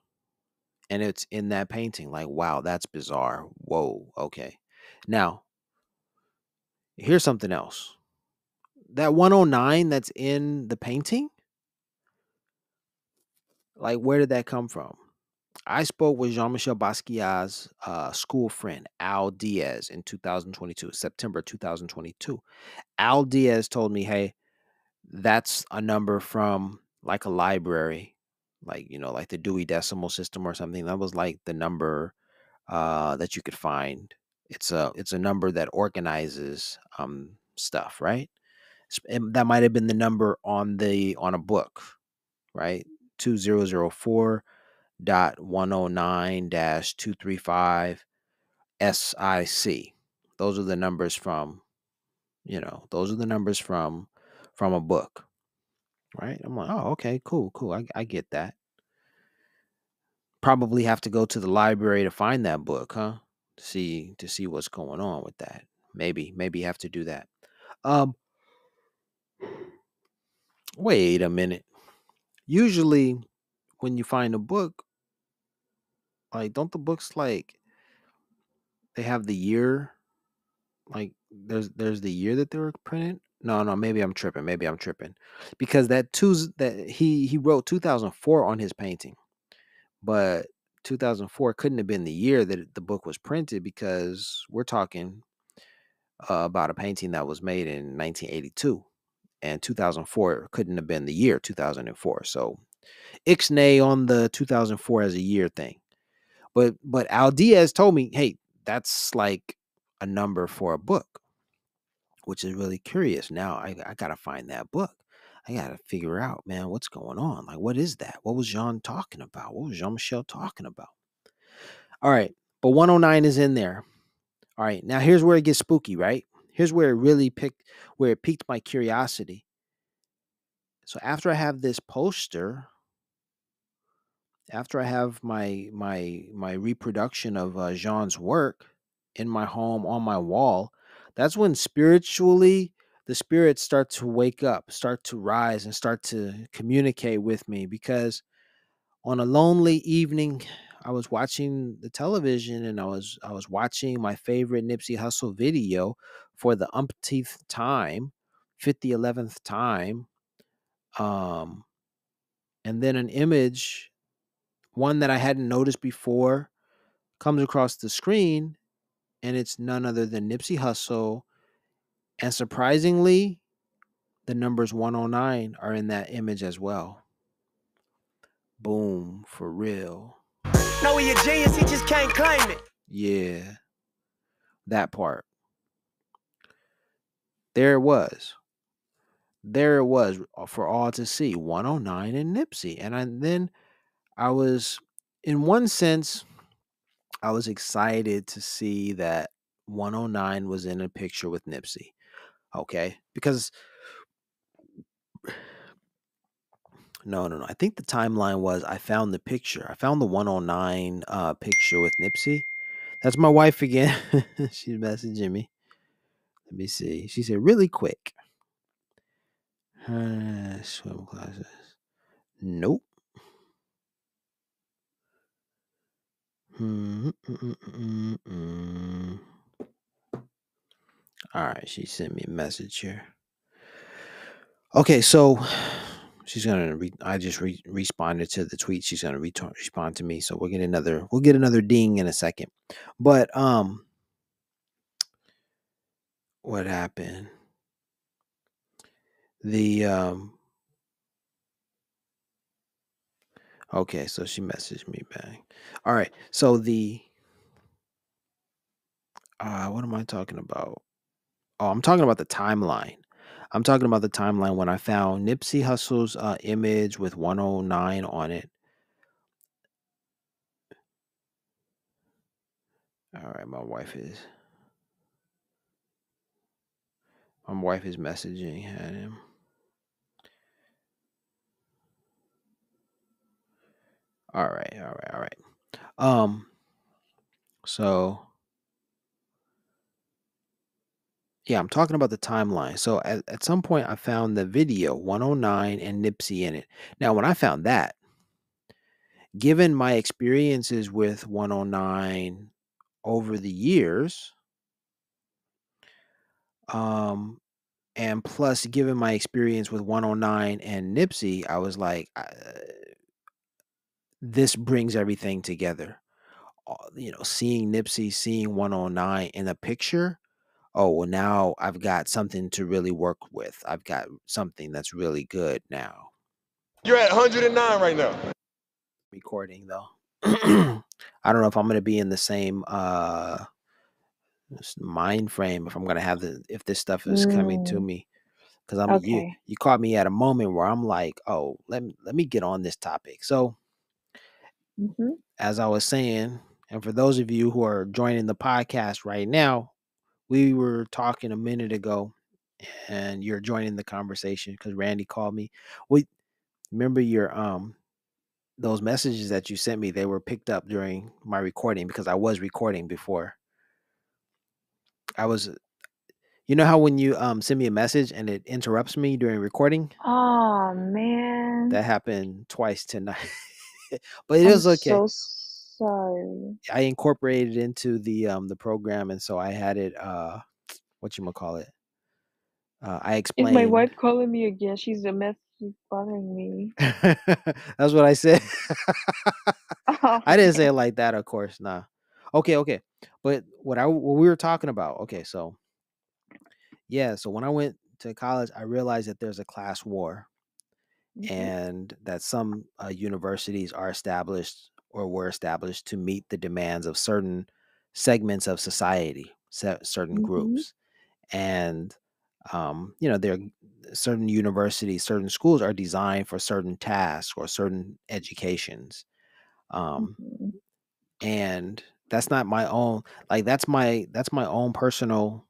And it's in that painting. Like, wow, that's bizarre. Whoa, okay. Now, here's something else. That 109 that's in the painting, like where did that come from? I spoke with Jean Michel Basquiat's uh, school friend, Al Diaz, in 2022, September 2022. Al Diaz told me, hey, that's a number from like a library, like, you know, like the Dewey Decimal System or something. That was like the number uh, that you could find. It's a it's a number that organizes um, stuff, right? And that might have been the number on the on a book, right? 2004 dot 109 dash 235 SIC. Those are the numbers from, you know, those are the numbers from from a book. Right? I'm like, oh, okay, cool, cool. I, I get that. Probably have to go to the library to find that book, huh? To see to see what's going on with that. Maybe, maybe have to do that. Um wait a minute. Usually when you find a book, like don't the books like they have the year? Like there's there's the year that they were printed? No no maybe i'm tripping maybe i'm tripping. Because that two that he he wrote 2004 on his painting but 2004 couldn't have been the year that the book was printed because we're talking uh, about a painting that was made in 1982 and 2004 couldn't have been the year 2004 so ixnay on the 2004 as a year thing but but al diaz told me hey that's like a number for a book which is really curious. Now I, I gotta find that book. I gotta figure out, man, what's going on. Like, what is that? What was Jean talking about? What was Jean Michel talking about? All right, but 109 is in there. All right, now here's where it gets spooky, right? Here's where it really picked, where it piqued my curiosity. So after I have this poster, after I have my my my reproduction of uh, Jean's work in my home on my wall, that's when spiritually the spirits start to wake up, start to rise, and start to communicate with me. Because on a lonely evening, I was watching the television and I was I was watching my favorite Nipsey Hussle video for the umpteenth time, 50 11th time. Um, and then an image, one that I hadn't noticed before, comes across the screen, and it's none other than Nipsey Hussle. And surprisingly, the numbers 109 are in that image as well. Boom, for real. Know he a genius, he just can't claim it. Yeah. That part. There it was. There it was uh, for all to see 109 and Nipsey. And I, then I was, in one sense, I was excited to see that 109 was in a picture with Nipsey. Okay, because no, no, no. I think the timeline was I found the picture. I found the 109 uh, picture with Nipsey. That's my wife again. She's messaging me. Let me see. She said really quick. Uh, swim classes. Nope. Mm, mm, mm, mm. All right, she sent me a message here. Okay, so she's gonna. Re- I just re- responded to the tweet. She's gonna re- respond to me. So we'll get another. We'll get another ding in a second. But um, what happened? The um. Okay, so she messaged me back. All right, so the. Uh, what am I talking about? Oh, I'm talking about the timeline. I'm talking about the timeline when I found Nipsey Hussle's uh, image with 109 on it. All right, my wife is. My wife is messaging at him. All right, all right, all right. Um, so yeah, I'm talking about the timeline. So at, at some point, I found the video 109 and Nipsey in it. Now, when I found that, given my experiences with 109 over the years, um, and plus given my experience with 109 and Nipsey, I was like, uh, this brings everything together. You know, seeing Nipsey, seeing 109 in a picture. Oh, well, now I've got something to really work with. I've got something that's really good now. You're at 109 right now. Recording though. I don't know if I'm going to be in the same uh mind frame if I'm going to have the if this stuff is coming to Mm, me because I'm you you caught me at a moment where I'm like, oh, let me let me get on this topic. So hmm as I was saying, and for those of you who are joining the podcast right now, we were talking a minute ago, and you're joining the conversation because Randy called me. We remember your um those messages that you sent me. They were picked up during my recording because I was recording before. I was, you know how when you um send me a message and it interrupts me during recording. Oh man, That happened twice tonight, but it I'm was okay. so sorry. I incorporated it into the um the program, and so I had it uh what you gonna call it. Uh, I Is my wife calling me again? She's a mess. She's bothering me. That's what I said. Oh I didn't say it like that, of course. Nah. Okay, okay. But what I what we were talking about. Okay, so yeah, so when I went to college, I realized that there's a class war, hmm and that some uh, universities are established or were established to meet the demands of certain segments of society, cer- certain hmm groups, and um, you know, there are certain universities, certain schools are designed for certain tasks or certain educations. Um, hmm and that's not my own like that's my that's my own personal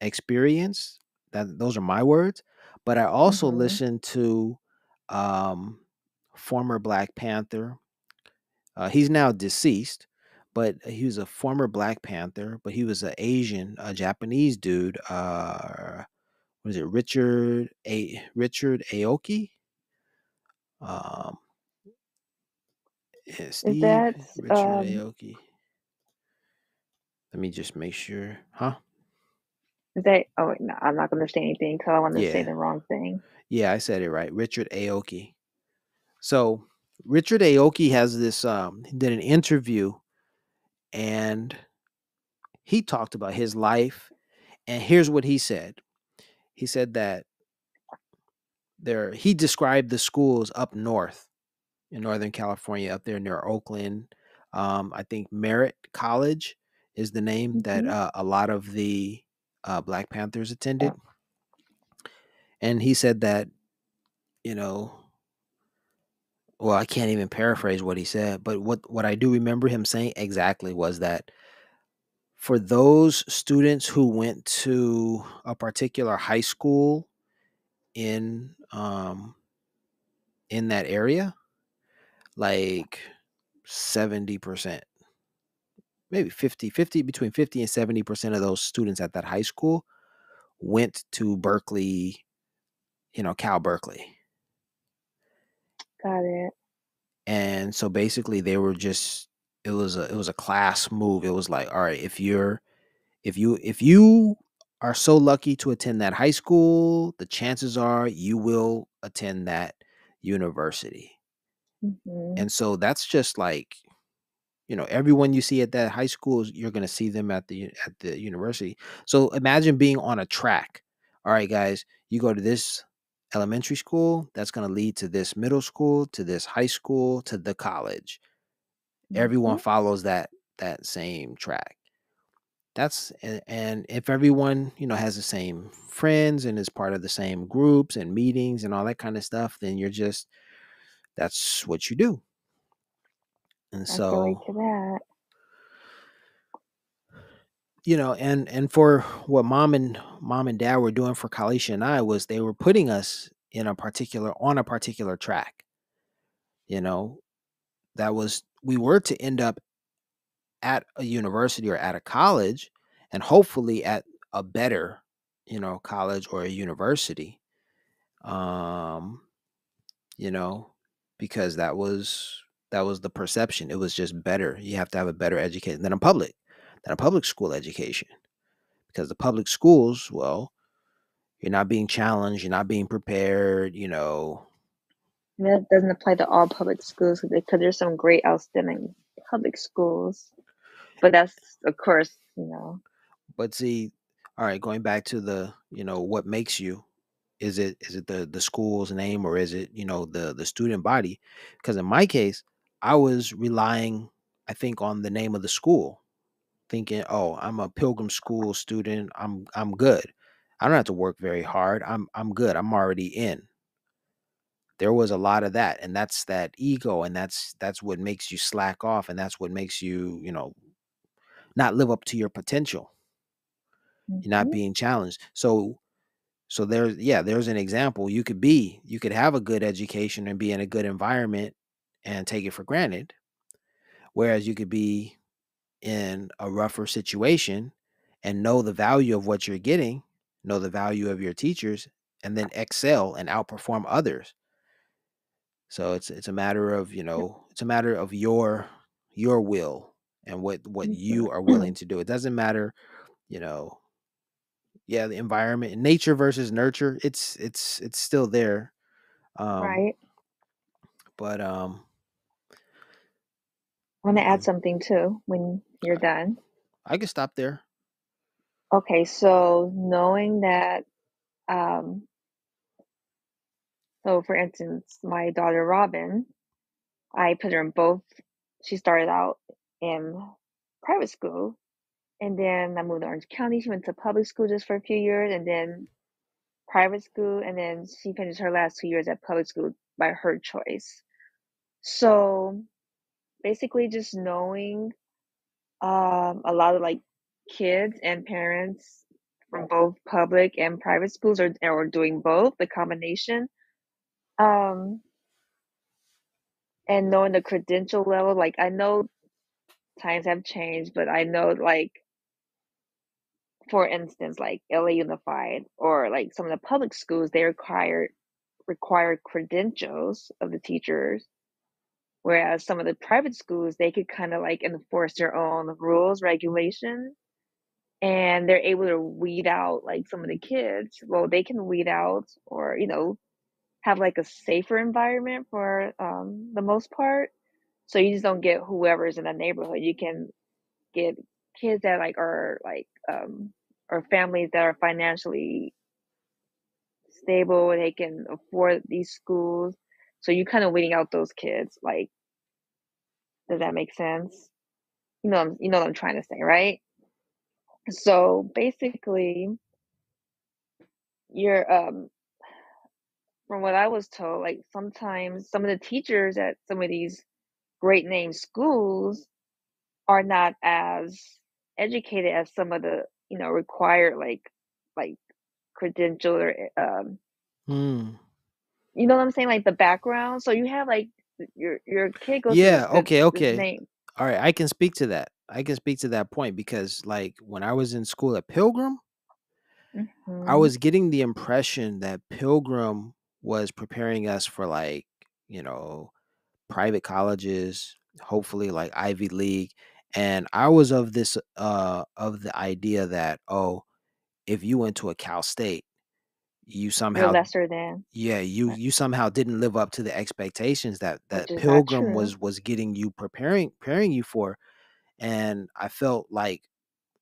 experience that those are my words but i also hmm listened to um former black panther uh, he's now deceased but he was a former black panther but he was an asian a japanese dude uh what is it richard a richard aoki um yeah, Is steve that richard um? aoki let me just make sure huh Is that? Oh wait, no, I'm not gonna say anything because I want to say the wrong thing. Yeah, I said it right. Richard Aoki. So Richard Aoki has this um did an interview and he talked about his life and here's what he said. He said that there he described the schools up north in Northern California up there near Oakland. Um I think Merritt College is the name that hmm uh, a lot of the uh, Black Panthers attended and he said that you know well, I can't even paraphrase what he said, but what what I do remember him saying exactly was that for those students who went to a particular high school in um in that area, like 70%, maybe 50, 50 between 50 and 70% of those students at that high school went to Berkeley, you know, Cal Berkeley. Got it. And so basically they were just it was a it was a class move. It was like, all right, if you're if you if you are so lucky to attend that high school, the chances are you will attend that university. hmm And so that's just like, you know, everyone you see at that high school, you're going to see them at the at the university. So imagine being on a track. All right, guys, you go to this elementary school, that's going to lead to this middle school, to this high school, to the college. Everyone hmm follows that that same track. That's a- and if everyone, you know, has the same friends and is part of the same groups and meetings and all that kind of stuff, then you're just that's what you do. And I so. You know and and for what mom and mom and dad were doing for kalisha and i was they were putting us in a particular on a particular track you know? That was we were to end up at a university or at a college and hopefully at a better you know college or a university um you know because that was that was the perception. It was just better. You have to have a better education than a public than a public school education because the public schools well you're not being challenged you're not being prepared you know And that doesn't apply to all public schools because there's some great outstanding public schools. But that's of course, you know. but see all right going back to the you know what makes you is it is it the the school's name or is it you know the the student body because in my case i was relying i think on the name of the school thinking oh i'm a pilgrim school student i'm i'm good. I don't have to work very hard i'm i'm good i'm already in. There was a lot of that and that's that ego and that's that's what makes you slack off and that's what makes you you know not live up to your potential you're not mm-hmm. being challenged. So so there's yeah there's an example. You could be you could have a good education and be in a good environment and take it for granted whereas you could be in a rougher situation and know the value of what you're getting know the value of your teachers and then excel and outperform others. So it's it's a matter of you know it's a matter of your your will and what what you are willing to do. It doesn't matter you know yeah the environment nature versus nurture it's it's it's still there um Right. but um want to add something too when you're done. i can stop there Okay, so knowing that, um, so for instance, my daughter Robin, I put her in both. She started out in private school, and then I moved to Orange County. She went to public school just for a few years, and then private school, and then she finished her last two years at public school by her choice. So basically, just knowing um, a lot of like kids and parents from both public and private schools are or doing both the combination um and knowing the credential level like i know times have changed but i know like for instance like la unified or like some of the public schools they require require credentials of the teachers whereas some of the private schools they could kind of like enforce their own rules regulations and they're able to weed out like some of the kids. Well they can weed out or you know have like a safer environment for um the most part. So you just don't get whoever's in the neighborhood. You can get kids that like are like um or families that are financially stable they can afford these schools so you kind of weeding out those kids like does that make sense you know you know what i'm trying to say right so basically you're um from what I was told, like sometimes some of the teachers at some of these great name schools are not as educated as some of the you know required like like credential or um Hmm. You know what I'm saying like the background. So you have like your your kid goes Yeah. this Okay. Okay. All right. I can speak to that. I can speak to that point because, like, when I was in school at Pilgrim, I hmm was getting the impression that Pilgrim was preparing us for, like, you know, private colleges, hopefully like Ivy League. And I was of this, uh, of the idea that, oh, if you went to a Cal State, you You're somehow lesser than, yeah you you somehow didn't live up to the expectations that that which is not pilgrim was was getting you preparing preparing you for and i felt like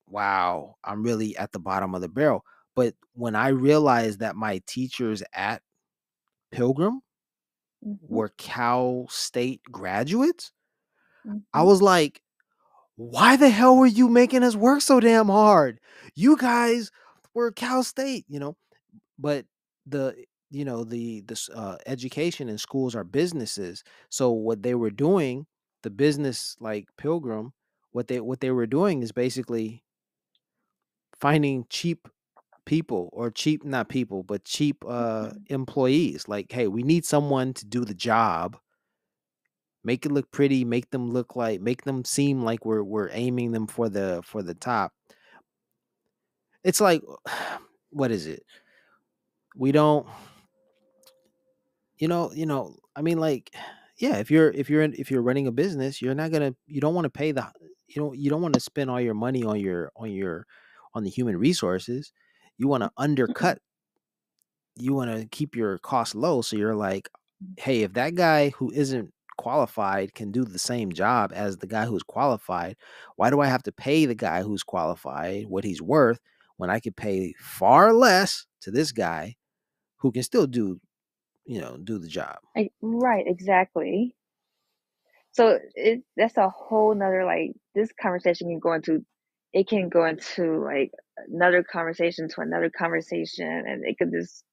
wow i'm really at the bottom of the barrel. But when i realized that my teachers at pilgrim hmm were cal state graduates i hmm was like why the hell were you making us work so damn hard? You guys were cal state you know but the you know the this uh, education in schools are businesses. So what they were doing the business like pilgrim what they what they were doing is basically finding cheap people or cheap not people but cheap uh hmm employees. Like hey we need someone to do the job. Make it look pretty make them look like make them seem like we're we're aiming them for the for the top. It's like what is it we don't you know you know i mean like yeah if you're if you're in, if you're running a business you're not gonna you don't want to pay the you don't you don't want to spend all your money on your on your on the human resources. You want to mm-hmm. undercut. You want to keep your costs low so you're like hey if that guy who isn't qualified can do the same job as the guy who's qualified why do i have to pay the guy who's qualified what he's worth when i could pay far less to this guy who can still do you know do the job right, exactly. So it that's a whole nother like this conversation can go into it can go into like another conversation to another conversation and it could just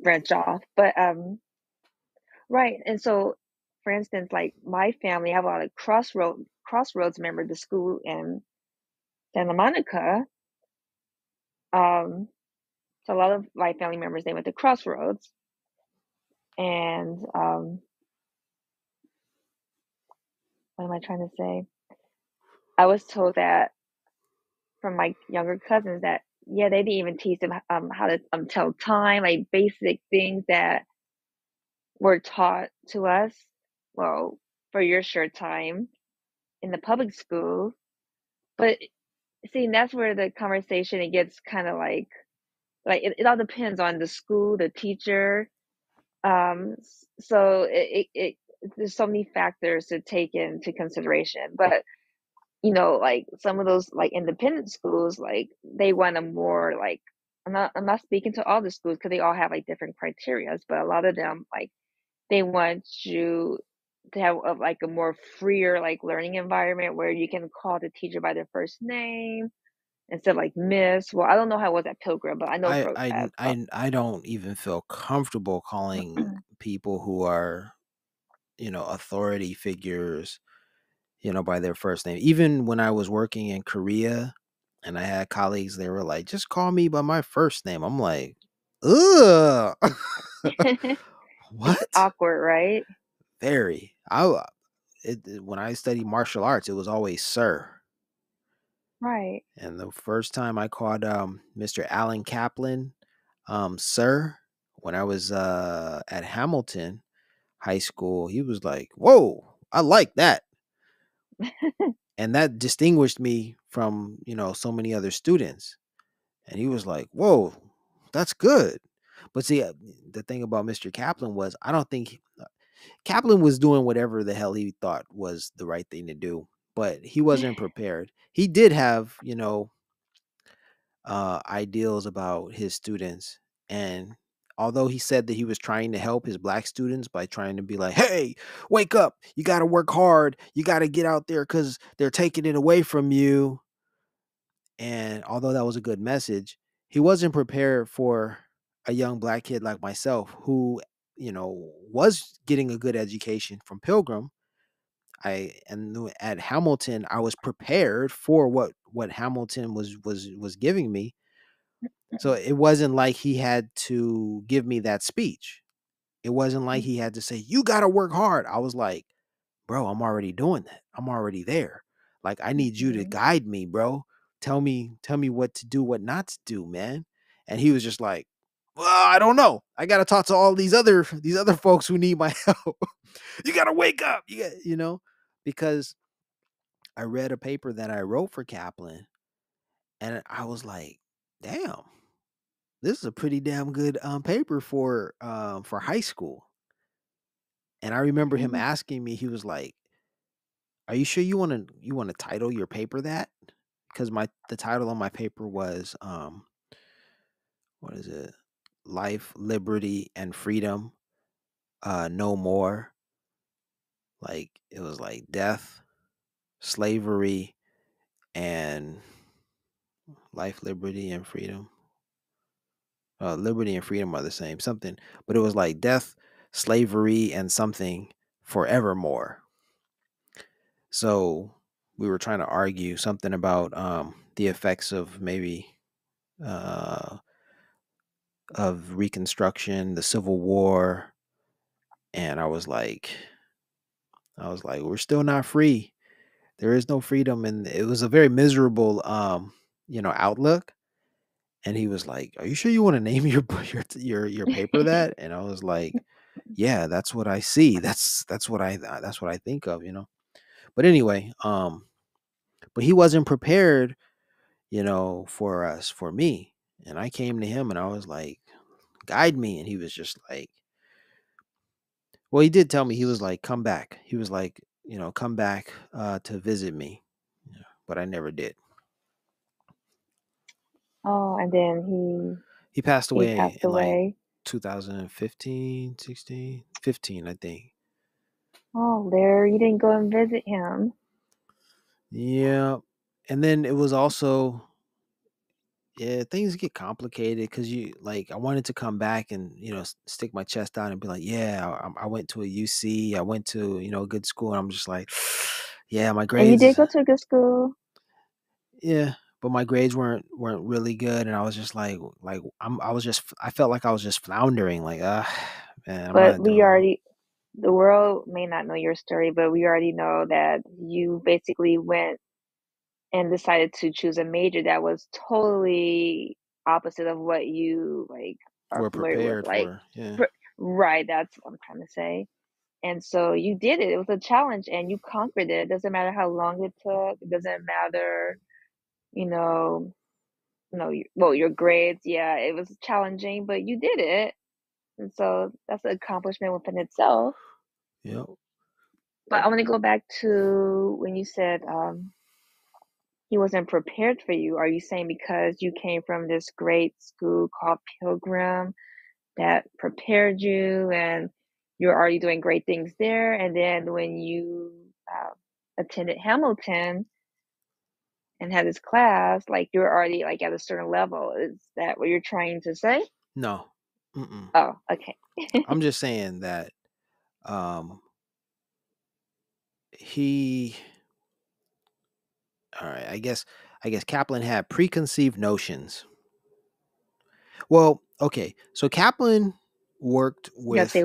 branch off. But um right. And so for instance, like my family, have a lot of crossroad crossroads member the school in Santa Monica. Um so a lot of my family members they went to crossroads. And um what am I trying to say? I was told that from my younger cousins that yeah they didn't even teach them um how to um tell time like basic things that were taught to us. Well for your short time in the public school. But see that's where the conversation it gets kind of like like it, it all depends on the school the teacher. Um so it, it, it there's so many factors to take into consideration but you know, like some of those like independent schools, like they want a more like I'm not I'm not speaking to all the schools because they all have like different criterias, but a lot of them like they want you to have a, like a more freer like learning environment where you can call the teacher by their first name instead like Miss. Well, I don't know how it was at Pilgrim, but I know I I I n- I don't even feel comfortable calling people who are you know authority figures you know by their first name. Even when I was working in Korea and I had colleagues, they were like, "Just call me by my first name." I'm like, "Ugh, it's what?" awkward, right? Very. I it- when I studied martial arts, it was always sir. Right. And the first time I called um, Mr. Alan Kaplan, um, sir, when I was uh, at Hamilton High School, he was like, "Whoa, I like that," and that distinguished me from you know so many other students. And he was like, "Whoa, that's good." But see, uh, the thing about Mr. Kaplan was, I don't think uh, Kaplan was doing whatever the hell he thought was the right thing to do, but he wasn't prepared. He did have, you know, uh, ideals about his students. And although he said that he was trying to help his black students by trying to be like, hey, wake up, you got to work hard, you got to get out there because they're taking it away from you. And although that was a good message, he wasn't prepared for a young black kid like myself who, you know, was getting a good education from Pilgrim. I and at Hamilton, I was prepared for what what Hamilton was was was giving me. So it wasn't like he had to give me that speech. It wasn't like he had to say, "You got to work hard." I was like, "Bro, I'm already doing that. I'm already there. Like I need you to Mhm. guide me, bro. Tell me tell me what to do, what not to do, man." And he was just like, "Well, I don't know. I got to talk to all these other these other folks who need my help. you got to wake up. You got, you know, because I read a paper that I wrote for Kaplan and I was like, "Damn. This is a pretty damn good um paper for um for high school." And I remember him Mhm. asking me, he was like, "Are you sure you want to you want to title your paper that?" Because my the title on my paper was um what is it? Life, liberty, and freedom. Uh, no more. Like it was like death, slavery, and life, liberty, and freedom. Uh, liberty and freedom are the same, something, but it was like death, slavery, and something forevermore. So we were trying to argue something about um, the effects of maybe uh, of Reconstruction, the Civil War, and I was like, I was like, we're still not free. There is no freedom, and it was a very miserable, um, you know, outlook. And he was like, "Are you sure you want to name your your your your paper that?" And I was like, "Yeah, that's what I see. That's that's what I uh, that's what I think of, you know." But anyway, um, but he wasn't prepared you know, for us, for me. And I came to him and I was like, guide me. And he was just like, well, he did tell me, he was like, come back. He was like, you know, come back uh, to visit me. Yeah, But I never did. Oh, and then He passed he he away passed in like away. 2015, 16, 15, I think. Oh, there you didn't go and visit him. Yeah. And then it was also, yeah, things get complicated because you like, I wanted to come back and, you know, s- stick my chest out and be like, yeah, I, I went to a UC, I went to, you know, a good school. And I'm just like, yeah, my And you grades, did go to a good school, yeah, but my grades weren't weren't really good. And I was just like, like, I'm, I was just, I felt like I was just floundering. Like, ah, man, I'm but not we doing well. already, the world may not know your story, but we already know that you basically went and decided to choose a major that was totally opposite of what you like are We're prepared Like, for, yeah. right, that's what I'm trying to say. And so you did it. It was a challenge and you conquered it. It doesn't matter how long it took. It doesn't matter, you know, you know, well, your grades, yeah, it was challenging, but you did it. And so that's an accomplishment within itself. Yep. But I want to go back to when you said um, he wasn't prepared for you. Are you saying because you came from this great school called Pilgrim that prepared you and you're already doing great things there? And then when you uh, attended Hamilton and had this class, like you're already like at a certain level. Is that what you're trying to say? No. Mm-mm. Oh, okay. I'm just saying that um he all right, I guess I guess Kaplan had preconceived notions. Well, okay. So Kaplan worked with say,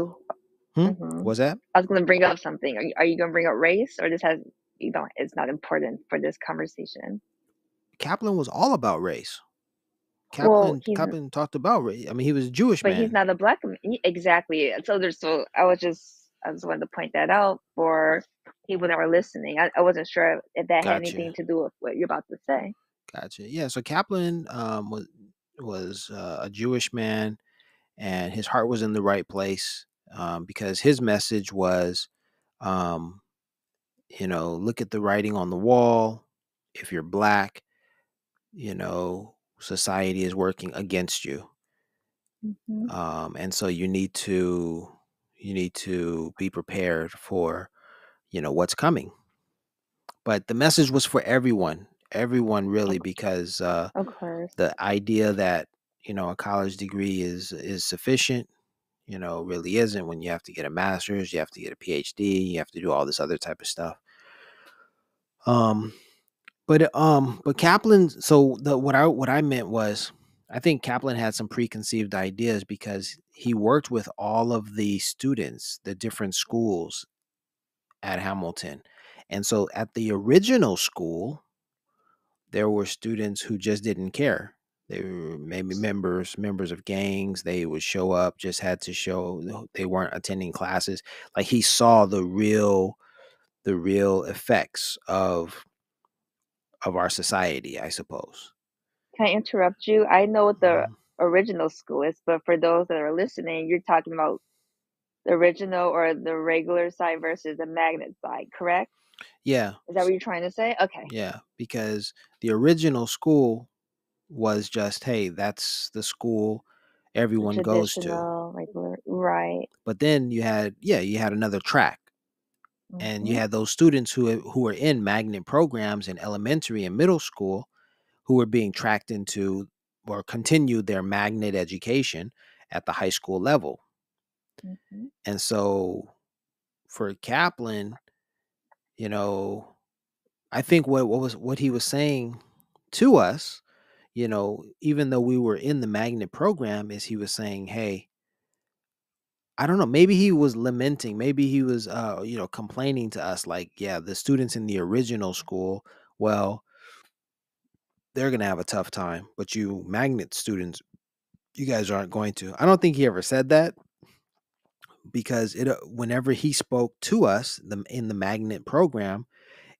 hmm? hmm Was that? I was gonna bring up something. Are you, are you gonna bring up race, or this has you don't? It's not important for this conversation. Kaplan was all about race. Well, Kaplan he's Kaplan talked about race. I mean, he was a Jewish but he's not a black man. Exactly. So there's so I was just I just wanted to point that out for people that were listening. I, I wasn't sure if that had anything to do with what you're about to say. Gotcha. Yeah, so Kaplan um was was uh, a Jewish man and his heart was in the right place um, because his message was um, you know, look at the writing on the wall. If you're black, you know, society is working against you. hmm Um, and so you need to you need to be prepared for, you know, what's coming. But the message was for everyone, everyone really, because uh, of course. the idea that you know a college degree is is sufficient, you know, really isn't when you have to get a master's, you have to get a PhD, you have to do all this other type of stuff. Um, but um, but Kaplan. So the what I what I meant was, I think Kaplan had some preconceived ideas because he worked with all of the students, the different schools at Hamilton, and so at the original school, there were students who just didn't care. They were maybe members members of gangs. They would show up, just had to show they weren't attending classes. Like he saw the real the real effects of of our society, I suppose. Can I interrupt you? I know what the Mhm. original school is, but for those that are listening, you're talking about the original or the regular side versus the magnet side, correct? Yeah, Is that what you're trying to say? Okay. yeah, because the original school was just, hey, that's the school everyone goes to. regular, right. But then you had, yeah, you had another track, and you hmm had those students who who were in magnet programs in elementary and middle school who were being tracked into or continued their magnet education at the high school level. hmm And so for Kaplan, you know, I think what what was what he was saying to us, you know, even though we were in the magnet program, is he was saying, "Hey, I don't know, maybe he was lamenting, maybe he was, uh, you know, complaining to us, like, yeah, the students in the original school, well, they're gonna have a tough time, but you magnet students, you guys aren't going to." I don't think he ever said that because it, uh, whenever he spoke to us, the in the magnet program,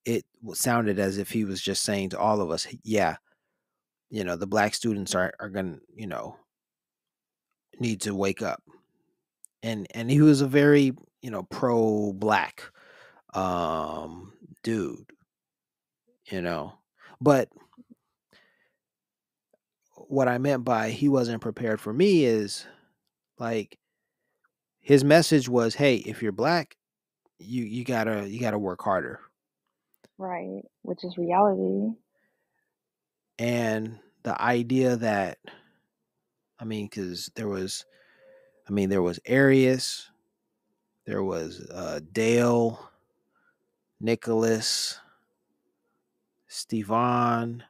it sounded as if he was just saying to all of us, "Yeah, you know, the black students are are gonna, you know, need to wake up." And and he was a very, you know, pro black um dude, you know. But what I meant by he wasn't prepared for me is like his message was, "Hey, if you're black, you you got to you got to work harder." Right. Which is reality. And the idea that I mean cuz there was I mean there was Arius, there was uh Dale, Nicholas, Stevan,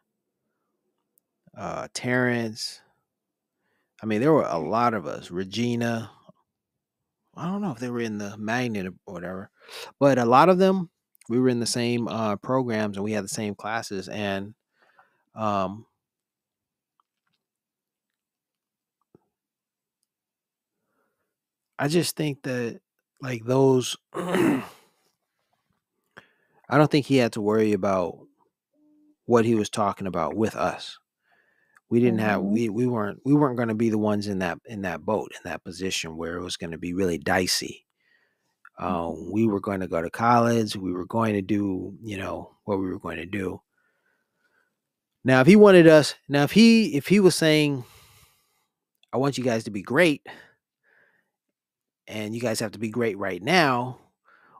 uh, Terrence. I mean, there were a lot of us. Regina. I don't know if they were in the magnet or whatever, but a lot of them we were in the same uh, programs and we had the same classes. And um, I just think that like those, I don't think he had to worry about what he was talking about with us. We didn't have hmm we we weren't we weren't going to be the ones in that in that boat in that position where it was going to be really dicey. Um, hmm we were going to go to college we were going to do you know what we were going to do. Now if he wanted us now if he if he was saying i want you guys to be great and you guys have to be great right now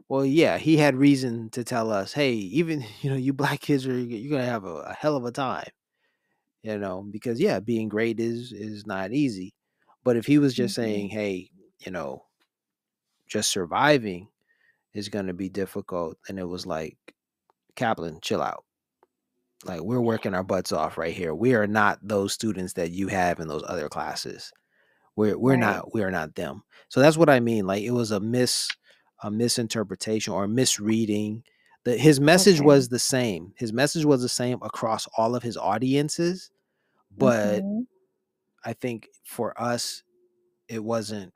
well yeah he had reason to tell us hey even you know you black kids are you're going to have a, a hell of a time you know because yeah being great is is not easy but if he was just hmm saying hey you know just surviving is going to be difficult and it was like kaplan chill out. Like we're working our butts off right here. We are not those students that you have in those other classes. We're we're Right. not we're not them. So that's what i mean like it was a mis a misinterpretation or misreading the his message Okay. was the same his message was the same across all of his audiences but hmm i think for us it wasn't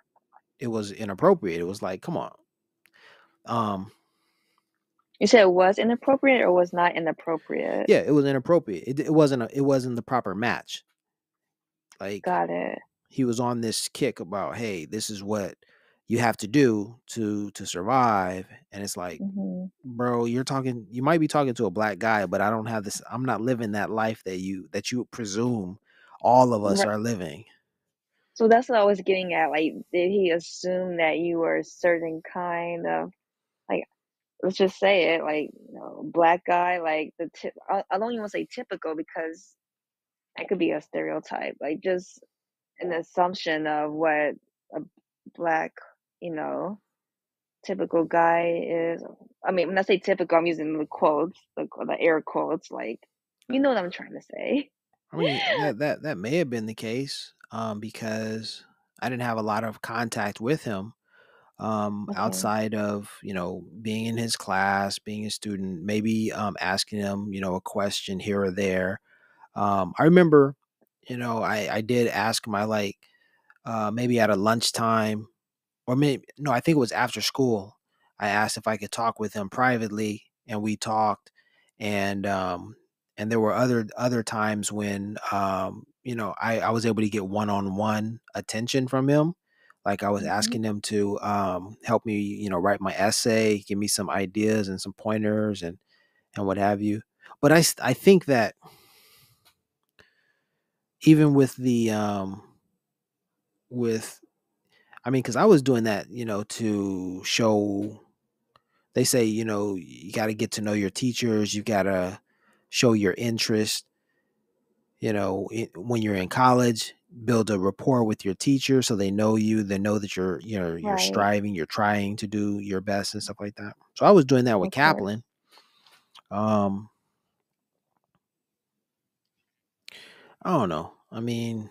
it was inappropriate it was like come on um You said it was inappropriate or was not inappropriate? yeah it was inappropriate it, it wasn't a, it wasn't the proper match like Got it. he was on this kick about hey this is what you have to do to to survive and it's like hmm bro you're talking you might be talking to a black guy but i don't have this i'm not living that life that you that you presume all of us Right. are living So that's what I was getting at. Like, did he assume that you were a certain kind of like? Let's just say it, like you know, black guy, like the tip. I, I don't even want to say typical because that could be a stereotype. Like just an assumption of what a black, you know, typical guy is. I mean, when I say typical, I'm using the quotes, the, the air quotes. Like, you know what I'm trying to say. I mean, that that that may have been the case, um, because I didn't have a lot of contact with him, um, Okay. outside of you know being in his class, being a student, maybe um, asking him you know a question here or there. Um, I remember, you know, I I did ask my like uh, maybe at a lunchtime or maybe no, I think it was after school. I asked if I could talk with him privately, and we talked. And um, and there were other other times when um, you know I I was able to get one on one attention from him. Like I was hmm asking him to um, help me, you know, write my essay, give me some ideas and some pointers and and what have you. But I I think that even with the um, with I mean, because I was doing that, you know, to show they say, you know, you got to get to know your teachers, you got to show your interest, you know, i when you're in college, build a rapport with your teacher so they know you, they know that you're, you know, you're Right. striving, you're trying to do your best and stuff like that. So I was doing that with course. Kaplan. Um, I don't know. I mean,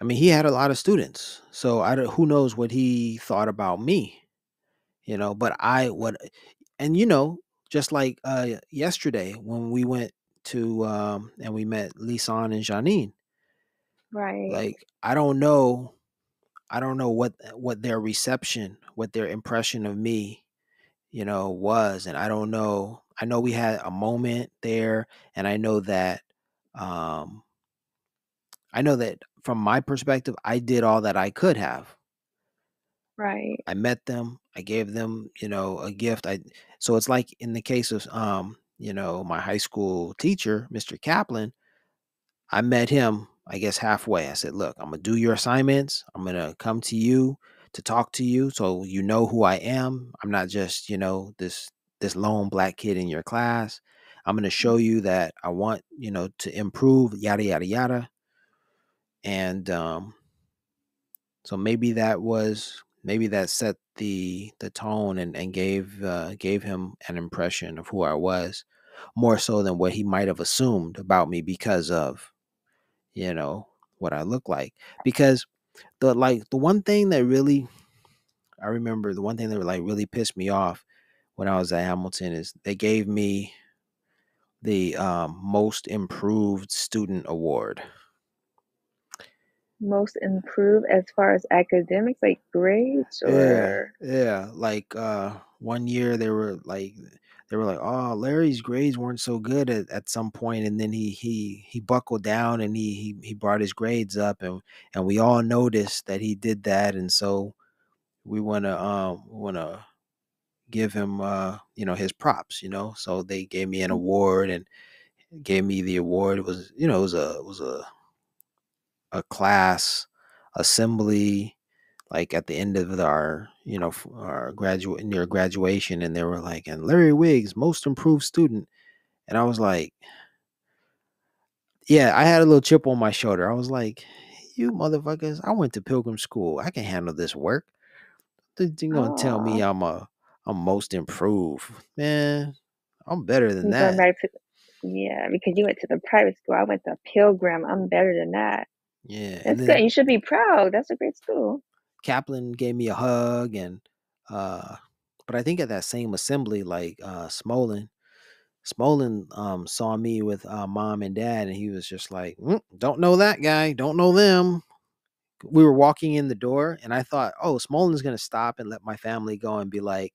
I mean, he had a lot of students, so I don't, who knows what he thought about me, you know. But I what and you know, just like uh yesterday when we went to um and we met Lisane and Jeanine, Right. like I don't know, I don't know what what their reception, what their impression of me, you know, was, and I don't know. I know we had a moment there, and I know that um I know that from my perspective, I did all that I could have. Right. I met them, I gave them, you know, a gift. I so it's like in the case of um, you know, my high school teacher, Mr. Kaplan, I met him, I guess halfway. I said, "Look, I'm going to do your assignments. I'm going to come to you to talk to you so you know who I am. I'm not just, you know, this this lone black kid in your class. I'm going to show you that I want, you know, to improve yada yada yada." And um So maybe that was maybe that set the the tone and and gave uh, gave him an impression of who I was more so than what he might have assumed about me because of you know what I look like. Because the like the one thing that really I remember the one thing that like really pissed me off when I was at Hamilton is they gave me the um, most improved student award. Most improved as far as academics, like grades Yeah, or yeah. Like uh one year they were like they were like, "Oh, Larry's grades weren't so good at, at some point," and then he he he buckled down and he he he brought his grades up, and and we all noticed that he did that, and so we want to um want to give him uh you know his props, you know. So they gave me an Mhm. award and gave me the award. It was you know it was a it was a a class assembly like at the end of our you know our graduate near graduation and they were like and larry wiggs most improved student. And i was like yeah i had a little chip on my shoulder. I was like you motherfuckers i went to pilgrim school. I can handle this work. You're gonna tell me i'm a i'm most improved. Man i'm better than you that. to yeah, because you went to the private school. I went to Pilgrim. I'm better than that. Yeah That's good. You should be proud. That's a great school. kaplan gave me a hug and uh but i think at that same assembly like uh smolin Smolin um, saw me with uh, mom and dad, and he was just like, "Mm, "Don't know that guy. Don't know them." We were walking in the door, and I thought, "Oh, Smolin's gonna stop and let my family go and be like,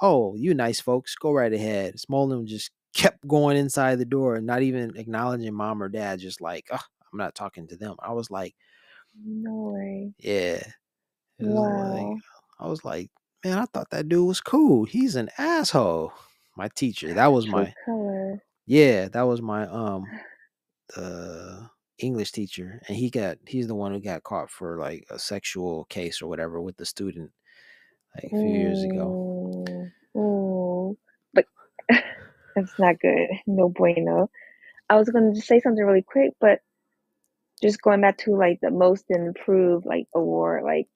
oh, you nice folks, go right ahead." Smolin just kept going inside the door and not even acknowledging mom or dad, just like, "Ugh, "I'm not talking to them." I was like, No way. "Yeah." Was like, I was like, "Man, I thought that dude was cool. He's an asshole." My teacher, that was my color. yeah, that was my um uh English teacher and he got he's the one who got caught for like a sexual case or whatever with the student like a few years ago. Ooh. But that's not good. No bueno. I was going to say something really quick, but just going back to like the most improved like award, like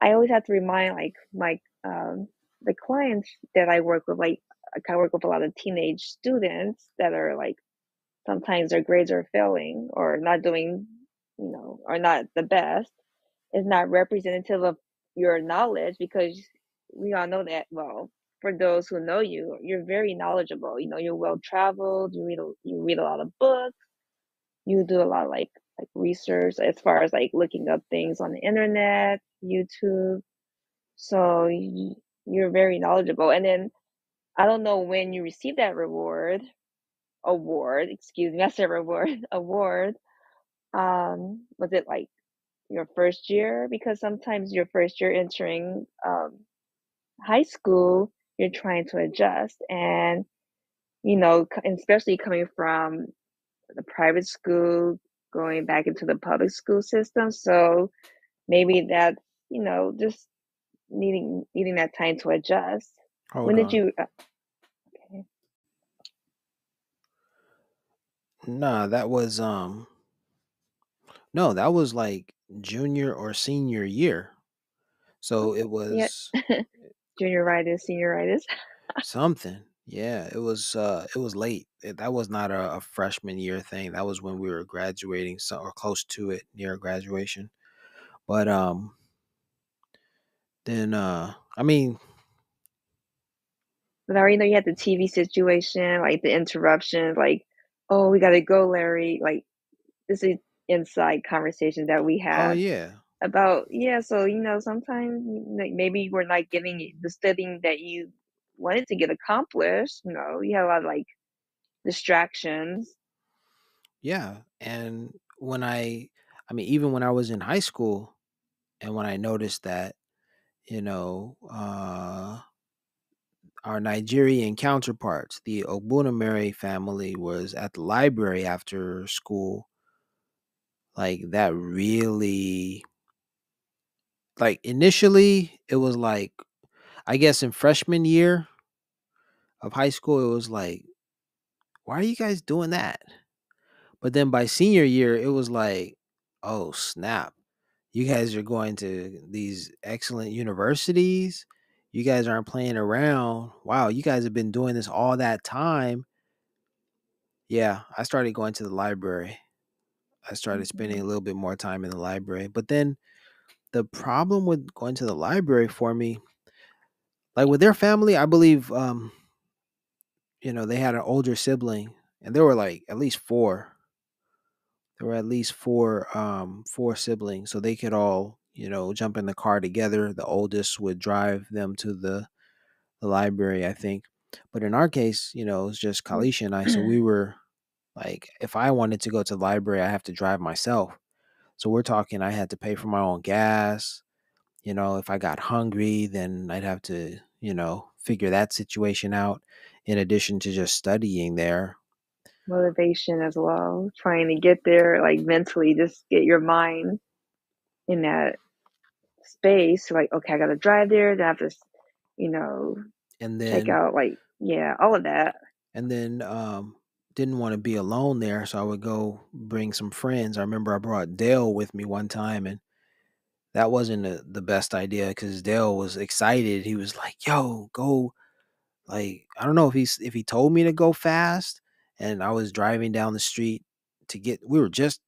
I always have to remind like my um the clients that I work with, like I work with a lot of teenage students that are like sometimes their grades are failing or not doing, you know, are not the best. Is not representative of your knowledge because we all know that well for those who know you you're very knowledgeable you know you're well traveled you read a, you read a lot of books you do a lot of like like research as far as like looking up things on the internet youtube. So you, you're very knowledgeable and then i don't know when you receive that reward award excuse me i said reward award um was it like your first year? Because sometimes your first year entering um, high school you're trying to adjust and you know especially coming from the private school going back into the public school system. So maybe that's you know just needing needing that time to adjust. Hold when did you uh, okay. Nah, that was um no, that was like junior or senior year. So it was yeah junioritis senioritis something. Yeah, it was uh it was late. It- that was not a, a freshman year thing. That was when we were graduating so or close to it near graduation. But um then uh I mean, but I already know you had the tv situation like the interruptions like oh we gotta go larry like this is inside conversation that we oh have yeah. about yeah so you know sometimes like maybe we're not getting the studying that you wanted to get accomplished you know you had a lot of like distractions Yeah. And when I I mean even when I was in high school and when I noticed that, you know, uh our Nigerian counterparts, the Ogbunamere family, was at the library after school. Like that really, like initially, it was like, I guess in freshman year of high school, it was like, why are you guys doing that? But then by senior year, it was like, oh snap, you guys are going to these excellent universities. You guys aren't playing around. Wow, you guys have been doing this all that time. Yeah, I started going to the library. I started spending a Mhm. little bit more time in the library. But then the problem with going to the library for me, like with their family, I believe um, you know, they had an older sibling and there were like at least four. There were at least four um four siblings. So they could all, you know, jump in the car together. The oldest would drive them to the, the library, I think. But in our case, you know, it was just Kalisha and I. So we were like if I wanted to go to the library, I have to drive myself. So we're talking I had to pay for my own gas. You know, if I got hungry, then I'd have to, you know, figure that situation out in addition to just studying there. motivation as well trying to get there like mentally just get your mind in that space like okay i gotta drive there then i have to you know And check then out like yeah all of that and then um didn't want to be alone there, so I would go bring some friends. I remember I brought Dale with me one time and that wasn't the, the best idea because Dale was excited. He was like, "Yo, go!" Like I don't know if he's if he told me to go fast, and I was driving down the street to get. We were just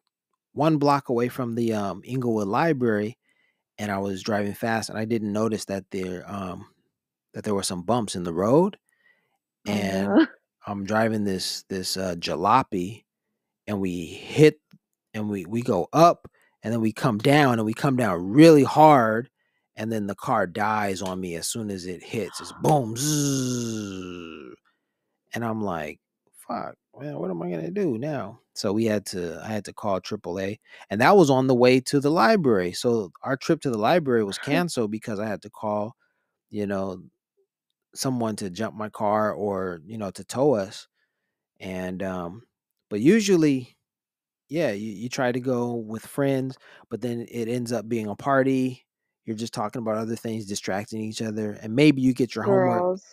one block away from the um, Inglewood Library, and I was driving fast, and I didn't notice that there um, that there were some bumps in the road, and no I'm driving this this uh, jalopy, and we hit, and we we go up, and then we come down, and we come down really hard, and then the car dies on me as soon as it hits. It's boom, zzz, and I'm like, "Fuck, man, what am I gonna do now?" So we had to, I had to call AAA, and that was on the way to the library. So our trip to the library was canceled because I had to call, you know, someone to jump my car or you know to tow us. And um, but usually yeah, you, you try to go with friends, but then it ends up being a party. You're just talking about other things, distracting each other, and maybe you get your homework girls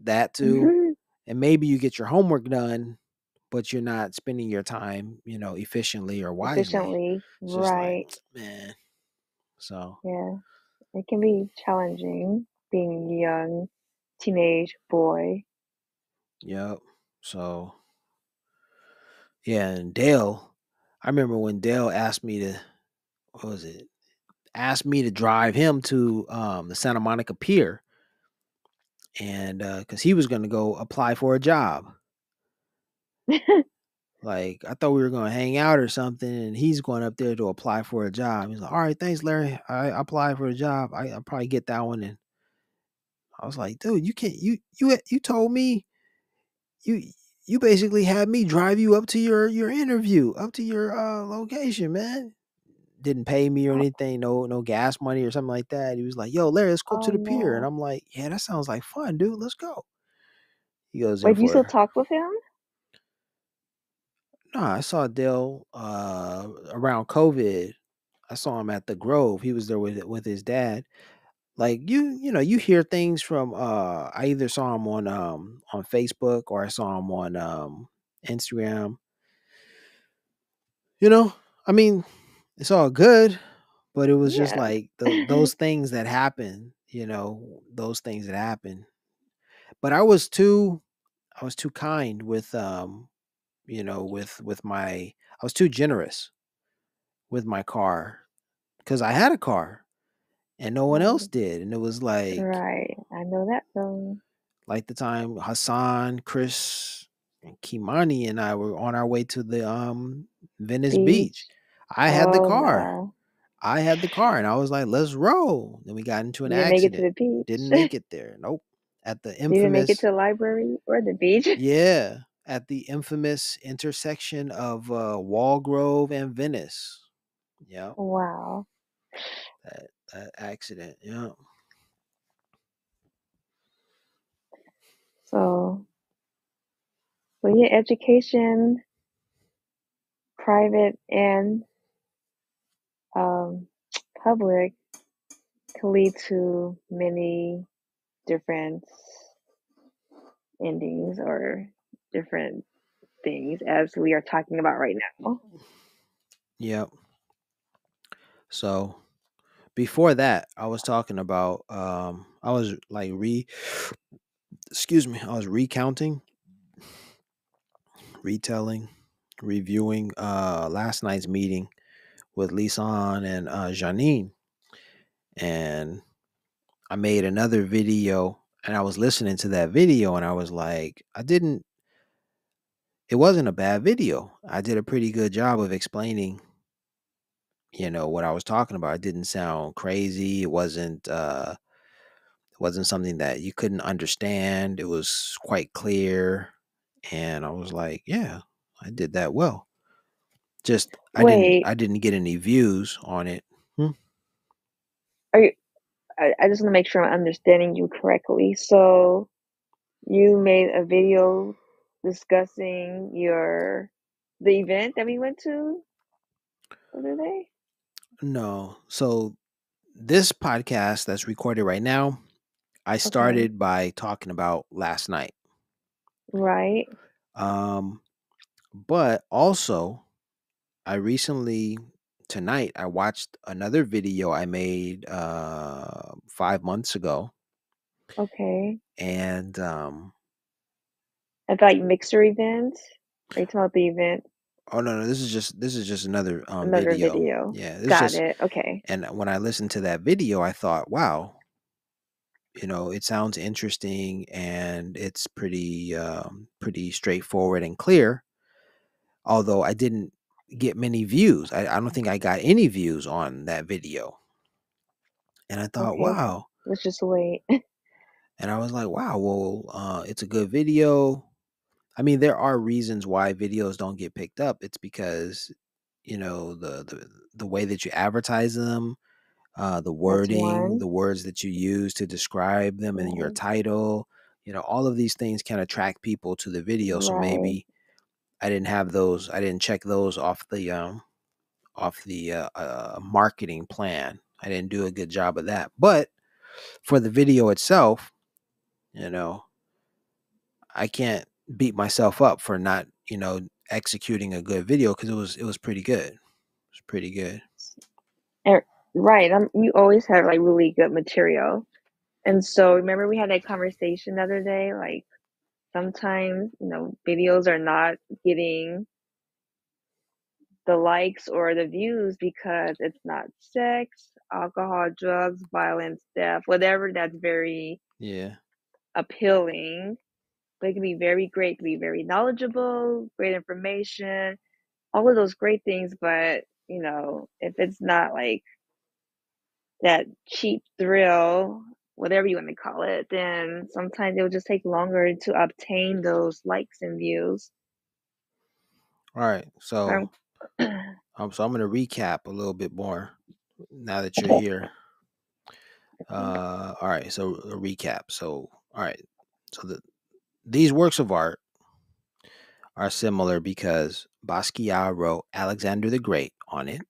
that too, mm-hmm. and maybe you get your homework done, but you're not spending your time, you know, efficiently or wisely. efficiently It's just like, right man. So yeah It can be challenging being a young teenage boy. Yep. So yeah, and Dale, I remember when Dale asked me to what was it? Asked me to drive him to um the Santa Monica Pier and uh because he was gonna go apply for a job. Like I thought we were gonna hang out or something, and he's going up there to apply for a job. He's like, "All right, thanks, Larry. I applied for a job. I, I'll probably get that one." And I was like, "Dude, you can't. You you you told me you you basically had me drive you up to your your interview, up to your uh, location, man. Didn't pay me or Oh, anything, no no gas money or something like that." He was like, "Yo, Larry, let's go oh to the pier," and. I'm like, "Yeah, that sounds like fun, dude. Let's go." He goes Wait, you still talk with him? no. I saw Dale uh, around COVID. I saw him at the Grove. He was there with with his dad. Like you, you know, you hear things from. uh I either saw him on um on Facebook or I saw him on um Instagram. You know, I mean, it's all good, but it was just like tho- those things that happen. You know, those things that happen. But I was too, I was too kind with um, you know, with with my. I was too generous with my car because I had a car and no one else did, and it was like Right. I know that feeling. like the time Hassan, Chris, and Kimani and I were on our way to the um Venice Beach. Beach. I had the Oh car. no. I had the car and I was like, let's roll. Then we got into an didn't make it to the beach. Didn't make it there. Nope. At the You didn't make it to the library or the beach. Yeah. At the infamous intersection of uh Walgrove and Venice. Yeah. Wow. That that accident. Yeah. So, so yeah, education, private and um, public, can lead to many different endings or different things, as we are talking about right now. Yep. So before that, I was talking about um I was like re excuse me, I was recounting, retelling, reviewing uh last night's meeting with Lisane and uh Jeanine. And I made another video and I was listening to that video and I was like, I didn't it wasn't a bad video. I did a pretty good job of explaining, you know, what I was talking about. It didn't sound crazy. It wasn't uh it wasn't something that you couldn't understand. It was quite clear. And I was like, yeah, I did that well. Just I didn't I didn't get any views on it. are you? I, I just want to make sure I'm understanding you correctly. So, you made a video discussing your the event that we went to the other day. No. So this podcast that's recorded right now, I Okay. started by talking about last night. Right. Um but also I recently tonight I watched another video I made uh 5 months ago Okay. and um About mixer event. Are you talking about the event? Oh no no this is just this is just another um Another video. video. Yeah, this Got just it. Okay. and when I listened to that video I thought, wow, you know, it sounds interesting and it's pretty um pretty straightforward and clear. Although I didn't get many views. I, I don't think I got any views on that video. And I thought, Okay. wow. Let's just wait. And I was like, wow, well, uh, it's a good video. I mean, there are reasons why videos don't get picked up. It's because, you know, the the, the way that you advertise them, uh, the wording, the words that you use to describe them and your title, you know, all of these things can attract people to the video. So Right. maybe I didn't have those, I didn't check those off the um off the uh, uh, marketing plan. I didn't do a good job of that. But for the video itself, you know, I can't beat myself up for not, you know, executing a good video because it was it was pretty good. It was pretty good. Er, right. Um, you always have like really good material. And so remember we had that conversation the other day, like sometimes, you know, videos are not getting the likes or the views because it's not sex, alcohol, drugs, violence, death, whatever that's very Yeah. appealing. It can be very great, to be very knowledgeable, great information, all of those great things. But, you know, if it's not like that cheap thrill, whatever you want to call it, then sometimes it will just take longer to obtain those likes and views. All right. So Um, um, so I'm gonna recap a little bit more now that you're here. Uh all right, so a recap. So all right. So the these works of art are similar because Basquiat wrote Alexander the Great on it.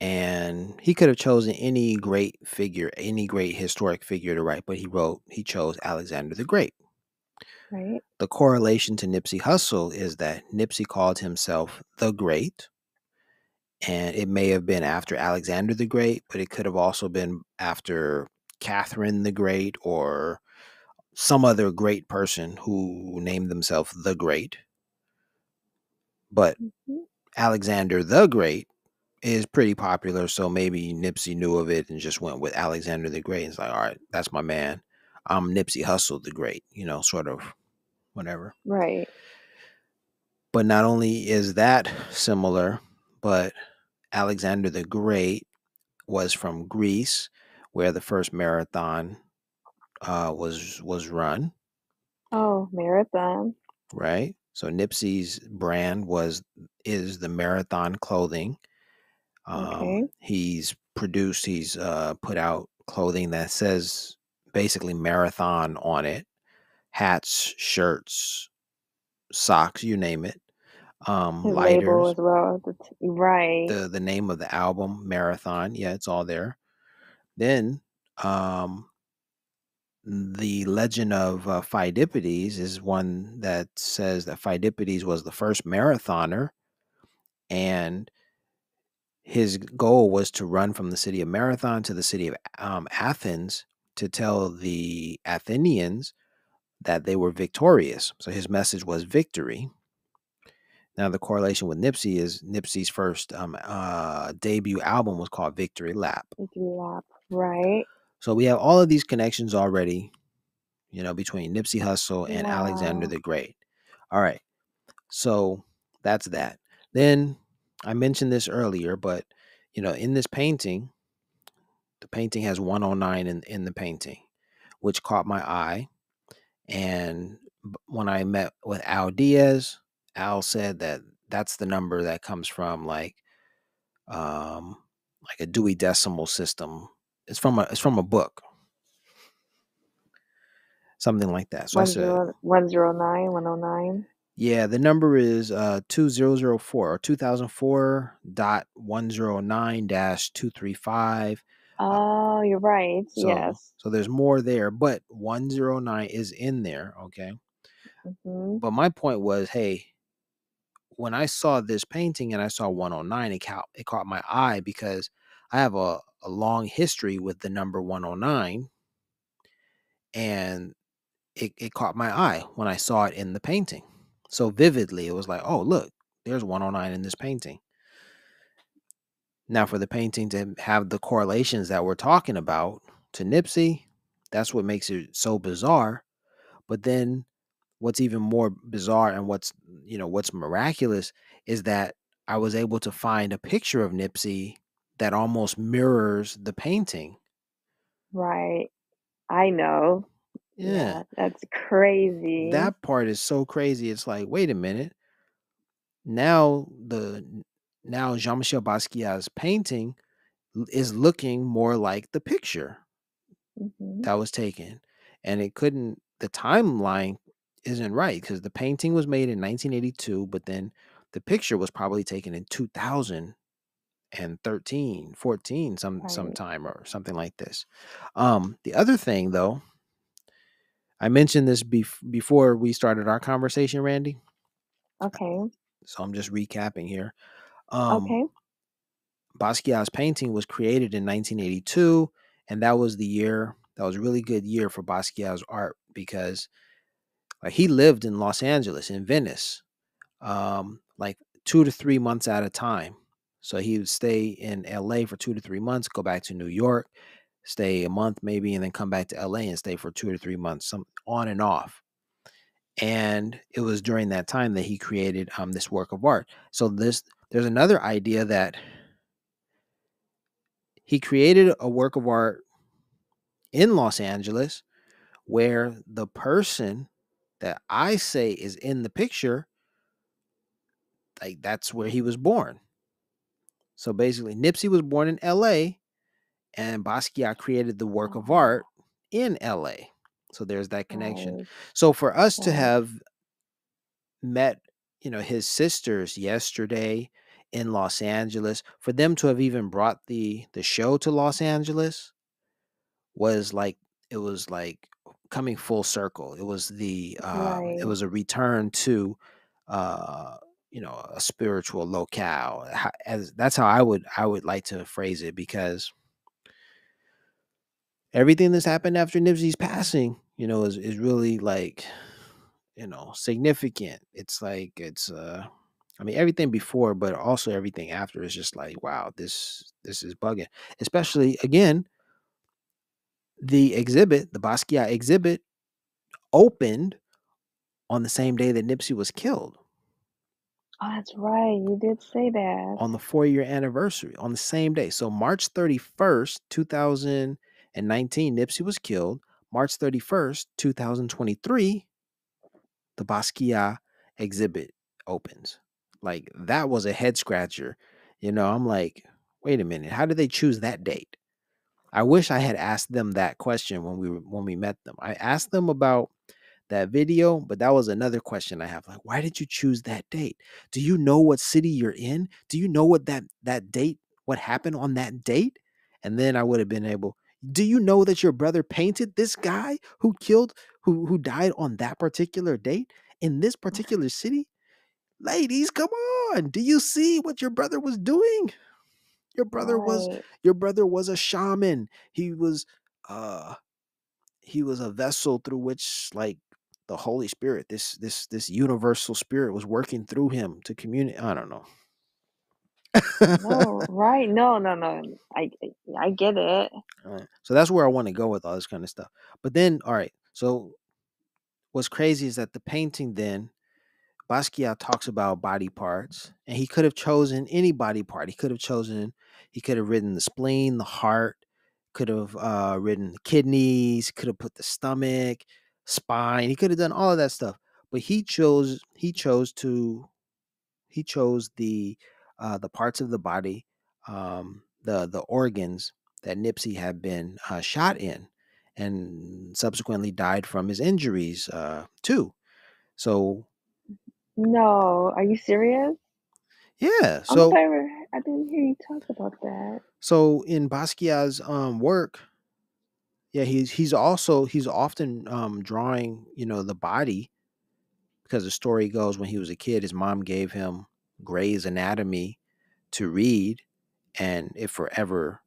And he could have chosen any great figure, any great historic figure to write, but he wrote, he chose Alexander the Great. right? The correlation to Nipsey Hussle is that Nipsey called himself the Great. And it may have been after Alexander the Great, but it could have also been after Catherine the Great or some other great person who named themselves the Great. But Mhm. Alexander the Great is pretty popular, so maybe Nipsey knew of it and just went with Alexander the Great. It's like, all right, that's my man. I'm Nipsey Hussle the Great, you know, sort of whatever. Right. But not only is that similar, but Alexander the Great was from Greece, where the first marathon uh, was was run. Oh, marathon. right? So Nipsey's brand was is the marathon clothing. Um, Okay. He's produced, he's uh, put out clothing that says basically marathon on it, hats, shirts, socks, you name it. Um, His label lighters, as well. the t- Right. the the name of the album, Marathon. Yeah, it's all there. Then um, the legend of uh, Pheidippides is one that says that Pheidippides was the first marathoner, and his goal was to run from the city of Marathon to the city of um, Athens to tell the Athenians that they were victorious. So his message was victory. Now the correlation with Nipsey is Nipsey's first um, uh, debut album was called Victory Lap. Victory lap. Right. So we have all of these connections already, you know, between Nipsey Hussle and Alexander the Great. All right. So that's that. Then I mentioned this earlier, but you know, in this painting, the painting has 109 in, in the painting, which caught my eye. And when I met with Al Diaz, Al said that that's the number that comes from like um like a Dewey Decimal System. It's from a it's from a book. Something like that. So I One said, zero one zero nine one oh nine. Yeah, the number is uh 2004 or 2004 dot 109 dash 235. Oh, you're right. Uh, So yes. so there's more there, but 109 is in there, okay? hmm But my point was, hey, when I saw this painting and I saw 109, it caught it caught my eye because I have a, a long history with the number 109 and it, it caught my eye when I saw it in the painting. So vividly, it was like, oh, look, there's 109 in this painting. Now, for the painting to have the correlations that we're talking about to Nipsey, that's what makes it so bizarre. But then what's even more bizarre and what's, you know, what's miraculous is that I was able to find a picture of Nipsey that almost mirrors the painting. Right. I know. Yeah. Yeah. That's crazy. That part is so crazy. It's like, wait a minute. Now the now Jean-Michel Basquiat's painting is looking more like the picture hmm that was taken. And it couldn't the timeline isn't right because the painting was made in 1982, but then the picture was probably taken in 2013, 14, some Right. sometime or something like this. Um, the other thing though, I mentioned this bef- before we started our conversation, Randy. Okay. So I'm just recapping here. Um, Okay. Basquiat's painting was created in 1982, and that was the year that was a really good year for Basquiat's art because like he lived in Los Angeles, in Venice, um, like two to three months at a time. So he would stay in LA for two to three months, go back to New York, stay a month maybe, and then come back to LA and stay for two to three months, some on and off. And it was during that time that he created um, this work of art. So this there's another idea that he created a work of art in Los Angeles where the person that I say is in the picture, like that's where he was born. So basically, Nipsey was born in LA and Basquiat created the work of Oh, art in LA. So there's that connection. So for us to have met, you know, his sisters yesterday in Los Angeles, for them to have even brought the the show to Los Angeles was like it was like coming full circle. It was the um it was a return to uh you know a spiritual locale. As that's how I would I would like to phrase it because everything that's happened after Nipsey's passing, you know, is is really like you know significant. It's like it's uh I mean everything before, but also everything after is just like wow, this this is bugging. Especially again, the exhibit, the Basquiat exhibit, opened on the same day that Nipsey was killed, Oh, that's right. You did say that. on the four year anniversary, on the same day. So March 31st, 2019, Nipsey was killed. March 31st, 2023, the Basquiat exhibit opens. Like that was a head scratcher. You know, I'm like, wait a minute, how did they choose that date? I wish I had asked them that question when we when we met them. I asked them about that video, but that was another question I have. Like, why did you choose that date? Do you know what city you're in? Do you know what that that date, what happened on that date? And then I would have been able. Do you know that your brother painted this guy who killed, who who died on that particular date in this particular city? Ladies, come on! Do you see what your brother was doing? Your brother was your brother was a shaman. He was uh he was a vessel through which like the Holy Spirit, this this this universal spirit was working through him to communicate. I don't know. No, right. No, no, no. I I get it. So that's where I want to go with all this kind of stuff. But then, all right. So what's crazy is that the painting then Basquiat talks about body parts, and he could have chosen any body part. He could have chosen, he could have written the spleen, the heart, could have uh, written the kidneys, could have put the stomach, spine. He could have done all of that stuff, but he chose he chose to he chose the uh, the parts of the body, um, the the organs that Nipsey had been uh, shot in, and subsequently died from his injuries uh, too. So No, are you serious? yeah, I'm so. I didn't hear you talk about that. so in Basquiat's um, work, yeah, he's he's also he's often um, drawing you know the body because the story goes when he was a kid, his mom gave him Gray's Anatomy to read, and it forever,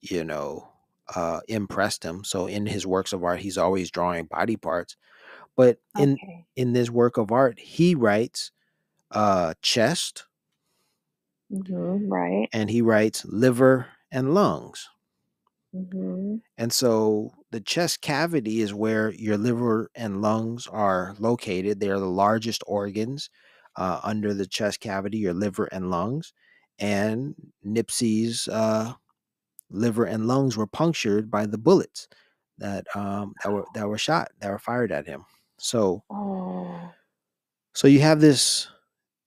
you know, uh, impressed him. So in his works of art, he's always drawing body parts. But in Okay. in this work of art, he writes uh, chest Mm-hmm. Right. and he writes liver and lungs. Mm-hmm. And so the chest cavity is where your liver and lungs are located. They are the largest organs uh, under the chest cavity, your liver and lungs. And Nipsey's uh, liver and lungs were punctured by the bullets that um, that were that were shot, that were fired at him. So Oh. so you have this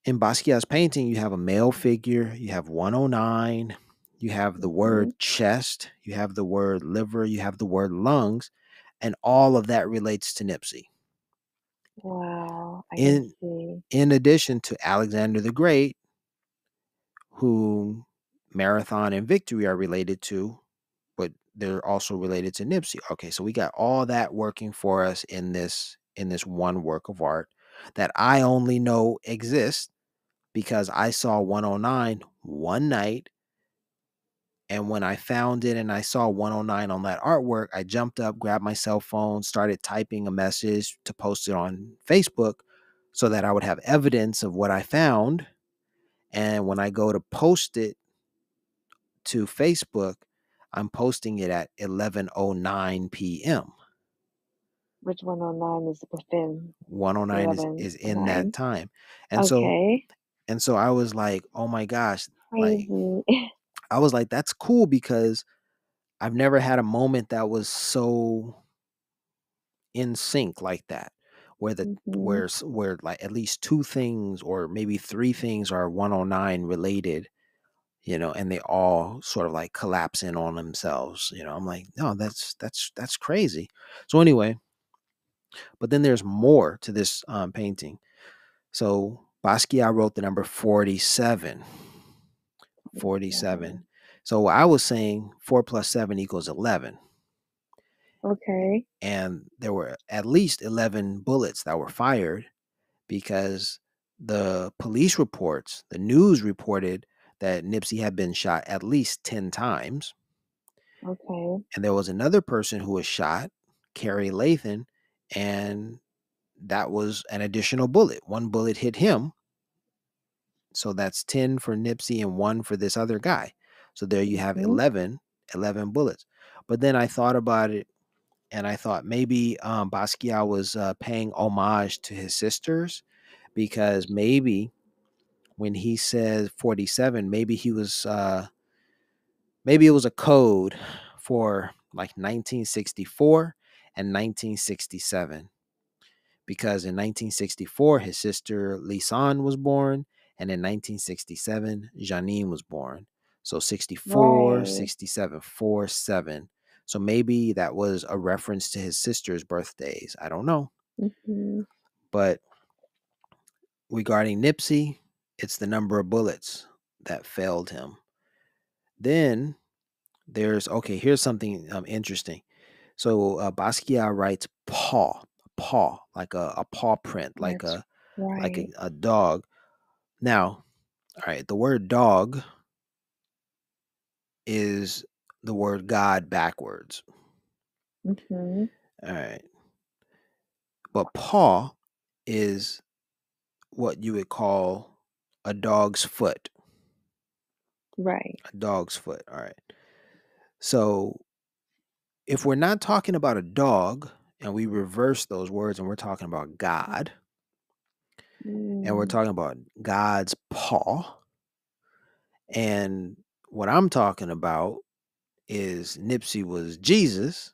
in Basquiat's painting, you have a male figure, you have 109, you have the Mm-hmm. word chest, you have the word liver, you have the word lungs, and all of that relates to Nipsey. Wow. I In see. in addition to Alexander the Great, who Marathon and Victory are related to, but they're also related to Nipsey. Okay, so we got all that working for us in this in this one work of art that I only know exists because I saw 109 one night And when I found it and I saw 109 on that artwork, I jumped up, grabbed my cell phone, started typing a message to post it on Facebook so that I would have evidence of what I found. And when I go to post it to Facebook, I'm posting it at 11:09 p.m. Which 109 is within 109 is, is in 9? that time. And so and so I was like, "Oh my gosh, like Crazy. I was like that's cool because I've never had a moment that was so in sync like that where the hmm where where like at least two things or maybe three things are 109 related you know and they all sort of like collapse in on themselves you know i'm like no that's that's that's crazy. So anyway but then there's more to this um, painting. So basquiat wrote the number 47 47 so i was saying 4 plus 7 equals 11 Okay. and there were at least 11 bullets that were fired because the police reports, the news reported that Nipsey had been shot at least 10 times. Okay. And there was another person who was shot, Kerry Lathan, and that was an additional bullet. One bullet hit him. So that's 10 for Nipsey and one for this other guy. So there you have Mhm. 11, 11 bullets. But then I thought about it and I thought maybe um, Basquiat was uh, paying homage to his sisters because maybe when he says 47, maybe he was, uh, maybe it was a code for like 1964 and 1967. Because in 1964, his sister Lisane was born, and in 1967, Jeanine was born. So 64, Right. 67, 4, 7. So maybe that was a reference to his sister's birthdays. I don't know. hmm But regarding Nipsey, it's the number of bullets that failed him. Then there's okay, here's something um, interesting. So uh, Basquiat writes paw, paw, like a, a paw print, like That's a like a, a dog. Now, all right, the word dog is the word God backwards. hmm All right. But paw is what you would call a dog's foot. Right. A dog's foot. All right. So if we're not talking about a dog and we reverse those words and we're talking about God and we're Mm. talking about God's paw, and what I'm talking about is Nipsey was Jesus.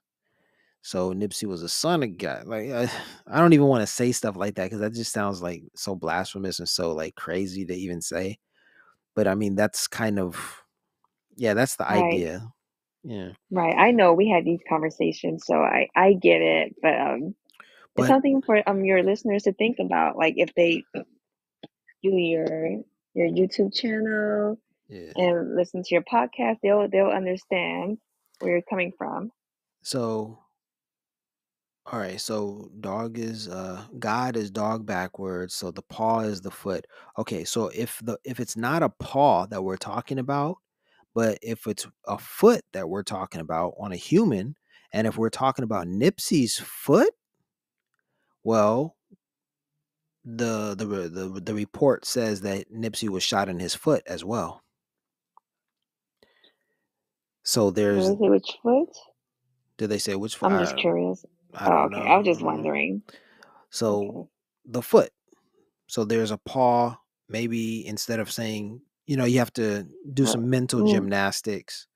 So Nipsey was a son of God. Like I, I don't even want to say stuff like that because that just sounds like so blasphemous and so like crazy to even say. But I mean, that's kind of yeah, that's the Right. idea. Yeah. Right. I know we had these conversations, so I I get it, but um it's something for um your listeners to think about like if they do your your YouTube channel yeah. and listen to your podcast, they'll they'll understand where you're coming from. So all right, so dog is uh God is dog backwards, so the paw is the foot. Okay, so if the if it's not a paw that we're talking about, but if it's a foot that we're talking about on a human, and if we're talking about Nipsey's foot, well, the the the, the report says that Nipsey was shot in his foot as well. So Did there's they say which foot? did they say which foot? I'm just curious. I Oh, don't okay. know. I was just wondering. So Okay. the foot. So there's a paw. Maybe instead of saying, you know, you have to do Uh, some mental mm, gymnastics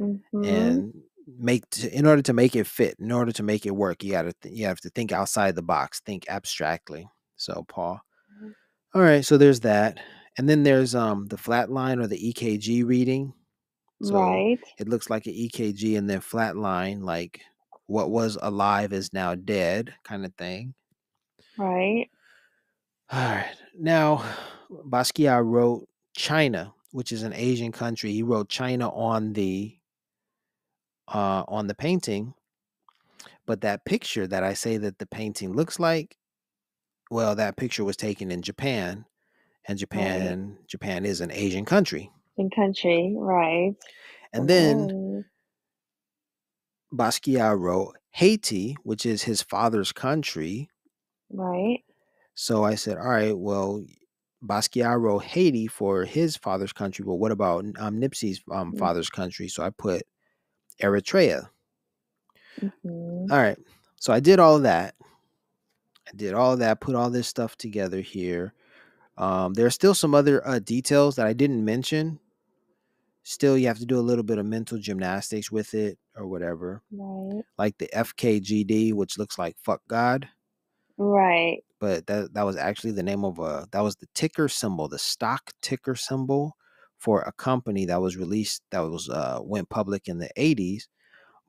mhm. and make t- in order to make it fit, in order to make it work, you got to th- you have to think outside the box, think abstractly. So paw. All right, so there's that. And then there's um the flat line or the EKG reading. So Right. it looks like an EKG and then flat line, like what was alive is now dead kind of thing. Right. All right. Now, Basquiat wrote China, which is an Asian country. He wrote China on the uh on the painting, but that picture that I say that the painting looks like, well, that picture was taken in Japan, and Right. Japan Japan is an Asian country. In country. Right. And then Really? Basquiat wrote Haiti, which is his father's country. Right. So I said, all right, well, Basquiat wrote Haiti for his father's country, but what about um, Nipsey's um, Mm. father's country? So I put Eritrea. hmm All right. So I did all of that. I did all of that, put all this stuff together here. Um, there are still some other uh, details that I didn't mention. Still, you have to do a little bit of mental gymnastics with it or whatever, Right. like the FKGD, which looks like fuck God. Right. but that that was actually the name of a that was the ticker symbol, the stock ticker symbol for a company that was released that was uh went public in the 80s,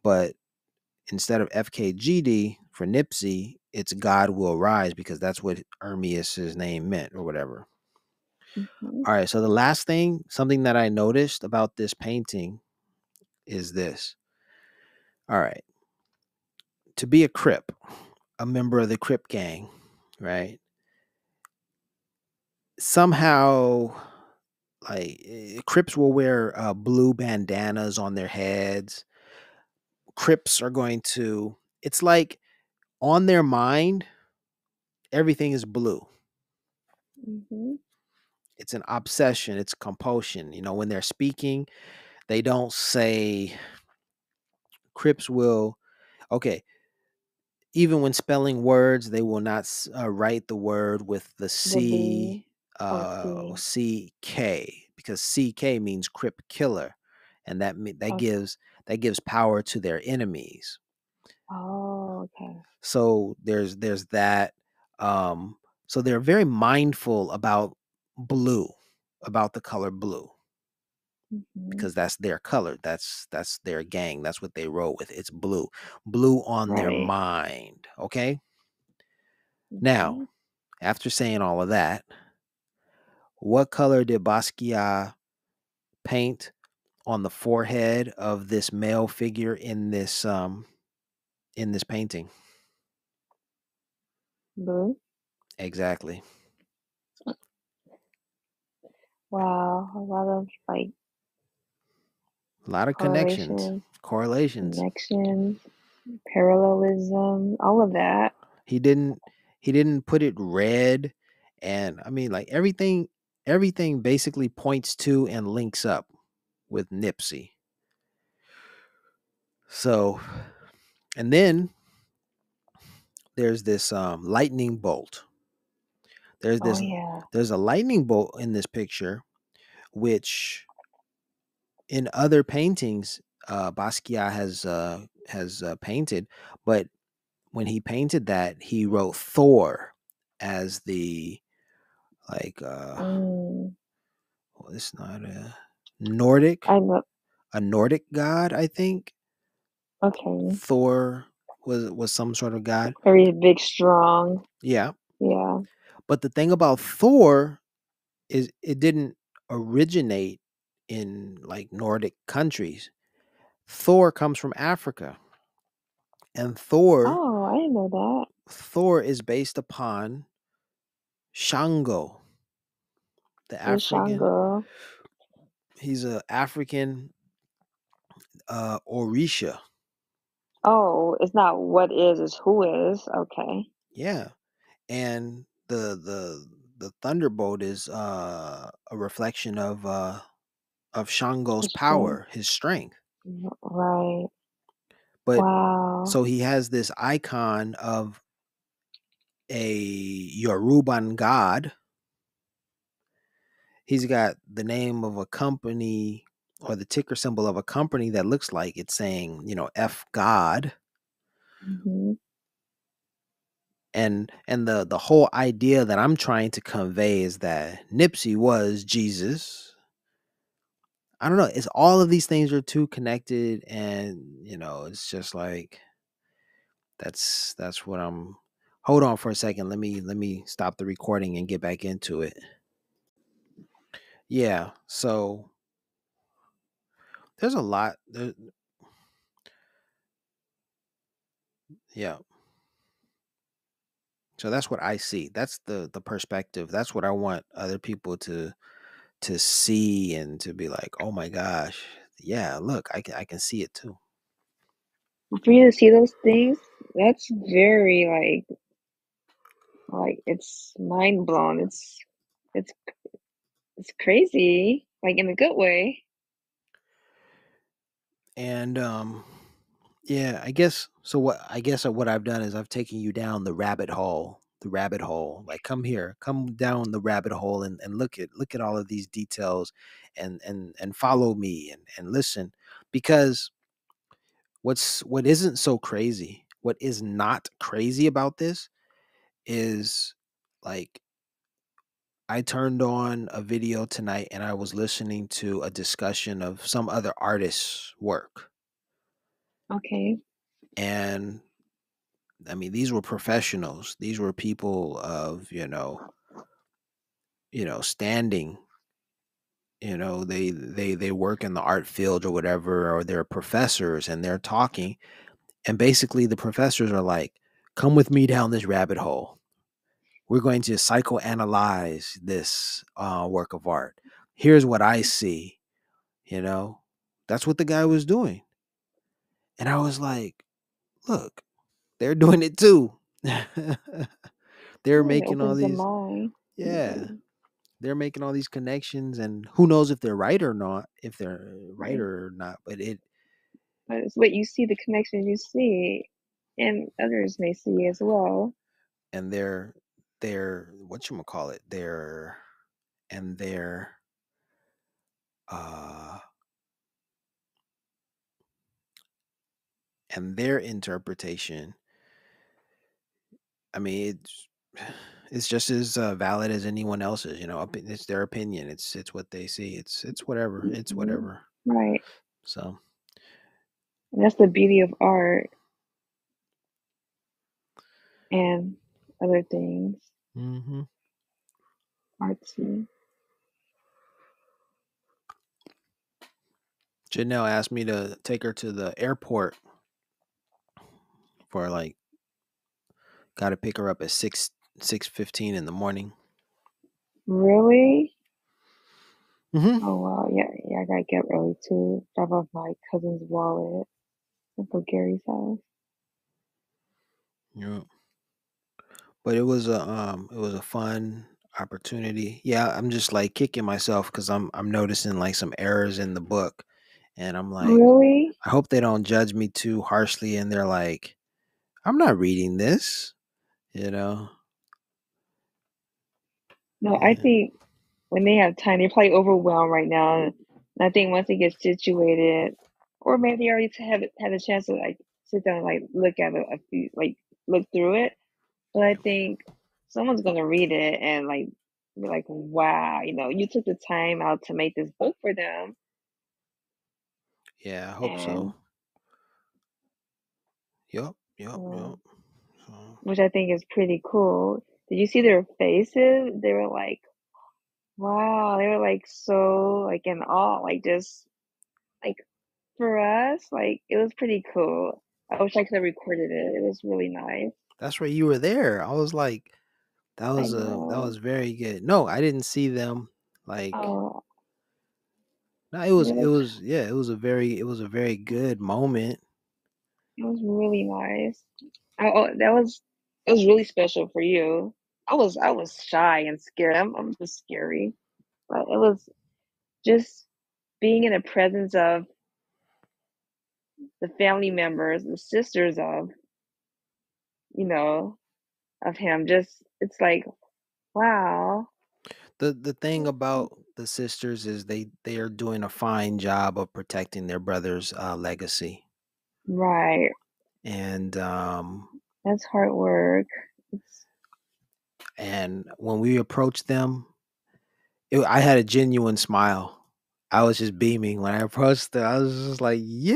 but instead of FKGD for Nipsey, it's God will rise because that's what Ermias's name meant or whatever. hmm All right, so the last thing, something that I noticed about this painting is this. All right. To be a Crip, a member of the Crip gang, right? Somehow like eh, Crips will wear uh, blue bandanas on their heads. Crips are going to, it's like on their mind, everything is blue. hmm It's an obsession, it's compulsion. You know, when they're speaking, they don't say, Crips will, okay, even when spelling words, they will not uh, write the word with the C, uh, C K because CK means Crip killer, and that that Okay. gives that gives power to their enemies. Oh, okay. So there's there's that. Um, so they're very mindful about blue, about the color blue hmm because that's their color. That's that's their gang. That's what they roll with. It's blue, blue on their mind. Okay. Now, hmm after saying all of that, what color did Basquiat paint on the forehead of this male figure in this um in this painting? Blue. Exactly. Wow. A lot of like A lot of connections, correlations, correlations. connections, parallelism, all of that. He didn't he didn't put it red and I mean like everything everything basically points to and links up with Nipsey. So and then there's this um lightning bolt. There's Oh this yeah. there's a lightning bolt in this picture which in other paintings uh Basquiat has uh has uh, painted but when he painted that he wrote Thor as the like uh Mm. well, it's not a Nordic I know. a Nordic god I think Okay. Thor was was some sort of god Very big, strong. yeah Yeah. but the thing about Thor is it didn't originate in like Nordic countries Thor comes from Africa and Thor Oh, I didn't know that. Thor is based upon Shango, the African. Shango? He's a African uh Orisha. Oh, it's not what is, it's who is. Okay. Yeah. And the the the thunderbolt is uh a reflection of uh of Shango's power, his strength. Right. But Wow. so he has this icon of a Yoruban god. He's got the name of a company or the ticker symbol of a company that looks like it's saying, you know, F God. hmm And and the the whole idea that I'm trying to convey is that Nipsey was Jesus. I don't know. It's all of these things are too connected, and you know, it's just like that's that's what I'm. Hold on for a second. Let me let me stop the recording and get back into it. Yeah. So there's a lot. There, yeah. So that's what I see. That's the the perspective. That's what I want other people to to see and to be like, "Oh my gosh, yeah, look, I can I can see it too. For you to see those things, that's very like like it's mind blown. It's it's it's crazy, like in a good way. And um yeah, I guess so what I guess what I've done is I've taken you down the rabbit hole, the rabbit hole. Like come here, come down the rabbit hole and, and look at look at all of these details and and and follow me and and listen because what's what isn't so crazy, what is not crazy about this is like I turned on a video tonight and I was listening to a discussion of some other artist's work. Okay. And I mean, these were professionals. These were people of, you know, you know, standing. You know, they they they work in the art field or whatever, or they're professors and they're talking. And basically the professors are like, come with me down this rabbit hole. We're going to psychoanalyze this uh, work of art. Here's what I see. You know, that's what the guy was doing. And I was like, look, they're doing it too. they're making all these, yeah, Mhm. they're making all these connections, and who knows if they're right or not, if they're right Right. or not. But it, But it's what you see, the connections you see, and others may see as well. and they're, they're, what you call it, they're, and they're, uh, and their interpretation. I mean, it's, it's just as uh, valid as anyone else's. You know, it's their opinion. It's it's what they see. It's it's whatever. It's Mhm. whatever. Right. So. And that's the beauty of art and other things, Mm-hmm. artsy. Janelle asked me to take her to the airport for like got to pick her up at six six fifteen in the morning. Really? Mm-hmm. Oh wow, yeah, yeah, I gotta get early too. Drop off my cousin's wallet at Gary's house. Yeah. But it was a um it was a fun opportunity. Yeah, I'm just like kicking myself because I'm I'm noticing like some errors in the book, and I'm like, Really? I hope they don't judge me too harshly, and they're like, I'm not reading this, you know. No, I Yeah. think when they have time, they're probably overwhelmed right now. And I think once they get situated, or maybe they already have had a chance to like sit down and like look at it a few, like look through it. But I think someone's gonna read it and like be like, wow, you know, you took the time out to make this book for them. Yeah, I hope And so. Yup, yup, um, yup. So, which I think is pretty cool. Did you see their faces? They were like, wow, they were like so like in awe, like just like for us, like it was pretty cool. I wish I could have recorded it. It was really nice. That's where you were there. I was like, that I was a that know. was very good. No, I didn't see them. Like, Oh, no, it was it was yeah, it was a very it was a very good moment. it was really nice. I, oh, that was it was really special for you. I was I was shy and scared. I'm I'm just scary, but it was just being in the presence of the family members, the sisters of, you know, of him. Just it's like, wow. The the thing about the sisters is they they are doing a fine job of protecting their brother's uh, legacy, Right. and um That's hard work. It's and when we approached them, it, I had a genuine smile. I was just beaming when I approached them. I was just like, "Yeah,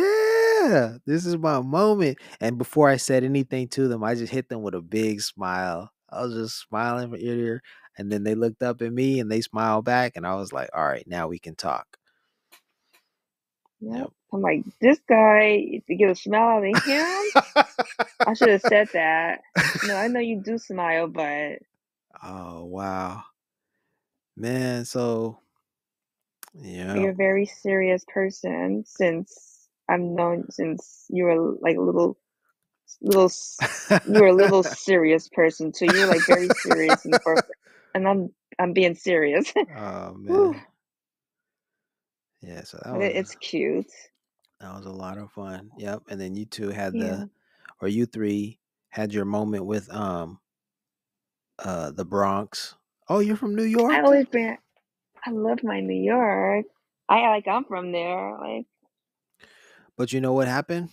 this is my moment." And before I said anything to them, I just hit them with a big smile. I was just smiling from ear to ear, and then they looked up at me and they smiled back, and I was like, "All right, now we can talk." yep. Yep. I'm like, this guy to get a smile out of him. I should have said that. No, I know you do smile, but oh wow, man! So Yeah. You're a very serious person since I've known since you were like a little little you were a little serious person. So you're like very serious and for and I'm I'm being serious. oh man. Yeah, so that was it's cute. that was a lot of fun. Yep. And then you two had Yeah. the or you three had your moment with um uh the Bronx. Oh, you're from New york I always bring I love my New York. I like I'm from there. Like But you know what happened?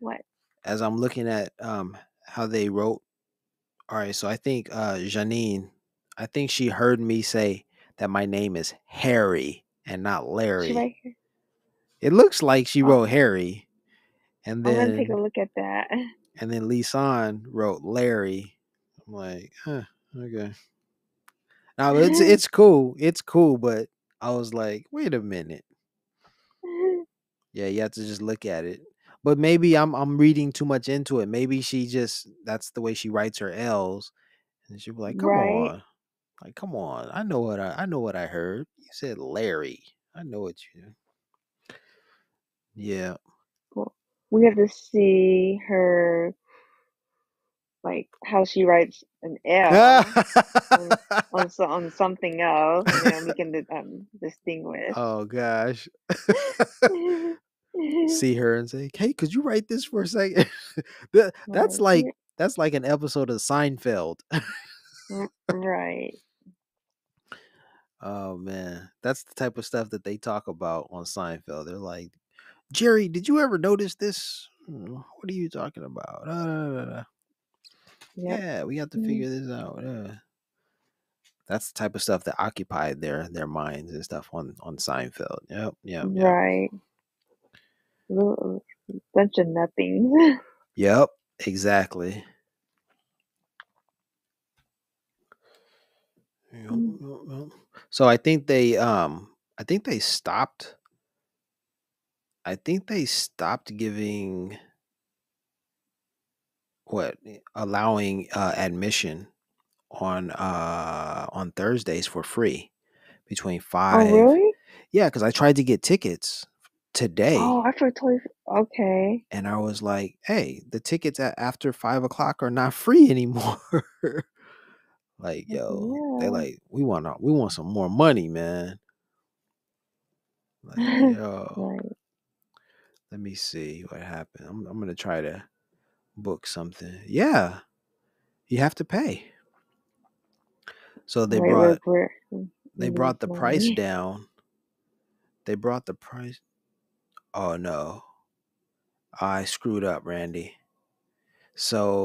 what? As I'm looking at um how they wrote. All right, so I think uh Jeanine, I think she heard me say that my name is Harry and not Larry. It looks like she Oh, wrote Harry, and I'm gonna take a look at that. and then Lisane wrote Larry. I'm like, huh, okay. Now it's it's cool, it's cool, but I was like, wait a minute. Yeah, you have to just look at it. But maybe I'm I'm reading too much into it. Maybe she just that's the way she writes her L's, and she'll be like, come right. on, like come on. I know what I I know what I heard. You said Larry. I know what you. Yeah. Well, we have to see her like how she writes an L on on, on something else, and then we can um, distinguish. oh gosh. See her and say, "Hey, could you write this for a second? that, that's like that's like an episode of Seinfeld. Right. oh man, that's the type of stuff that they talk about on Seinfeld. They're like, Jerry, did you ever notice this? "Mm, What are you talking about? Uh, da, da, da." Yep. Yeah, we have to Mm, figure this out. uh." That's the type of stuff that occupied their their minds and stuff on on Seinfeld. Yep, yep, yep, Right. Bunch of nothings. yep. Exactly. Mm. So I think they um I think they stopped I think they stopped giving what eh, allowing uh admission on uh on Thursdays for free between Oh, 5 really? Yeah, cuz I tried to get tickets today Oh, I forgot. totally Okay. and I was like, "Hey, the tickets at after 5 o'clock are not free anymore." like, yo, they like, "We want we want some more money, man." Like, yo, Right. let me see what happened. I'm I'm gonna try to book something. Yeah, you have to pay. So they Wait, brought they brought the price down. They brought the price. Oh no, I screwed up, Randy.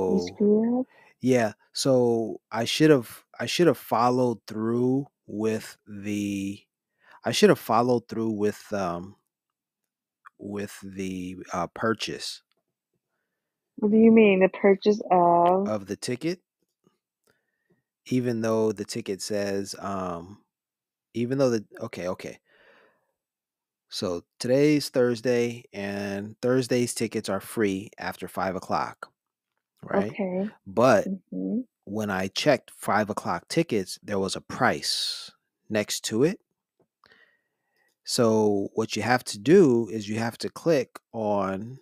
You So screwed up? yeah, so I should have I should have followed through with the I should have followed through with um with the uh, purchase What do you mean? The purchase of? of the ticket, even though the ticket says um even though the okay okay so today's Thursday and Thursday's tickets are free after five o'clock, right? Okay. But hmm when I checked five o'clock tickets, there was a price next to it. So what you have to do is you have to click on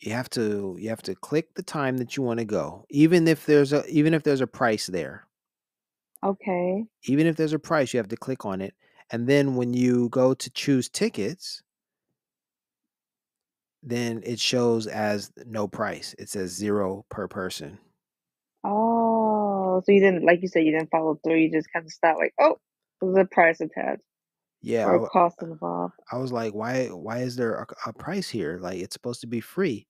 you have to you have to click the time that you want to go, even if there's a even if there's a price there. Okay. Even if there's a price, you have to click on it. And then when you go to choose tickets, then it shows as no price. It says zero per person. Oh, so you didn't, like you said, you didn't follow through. You just kind of stopped, like, oh, there's a price attached Yeah, I, or w- cost involved. I was like, why why is there a, a price here? Like it's supposed to be free.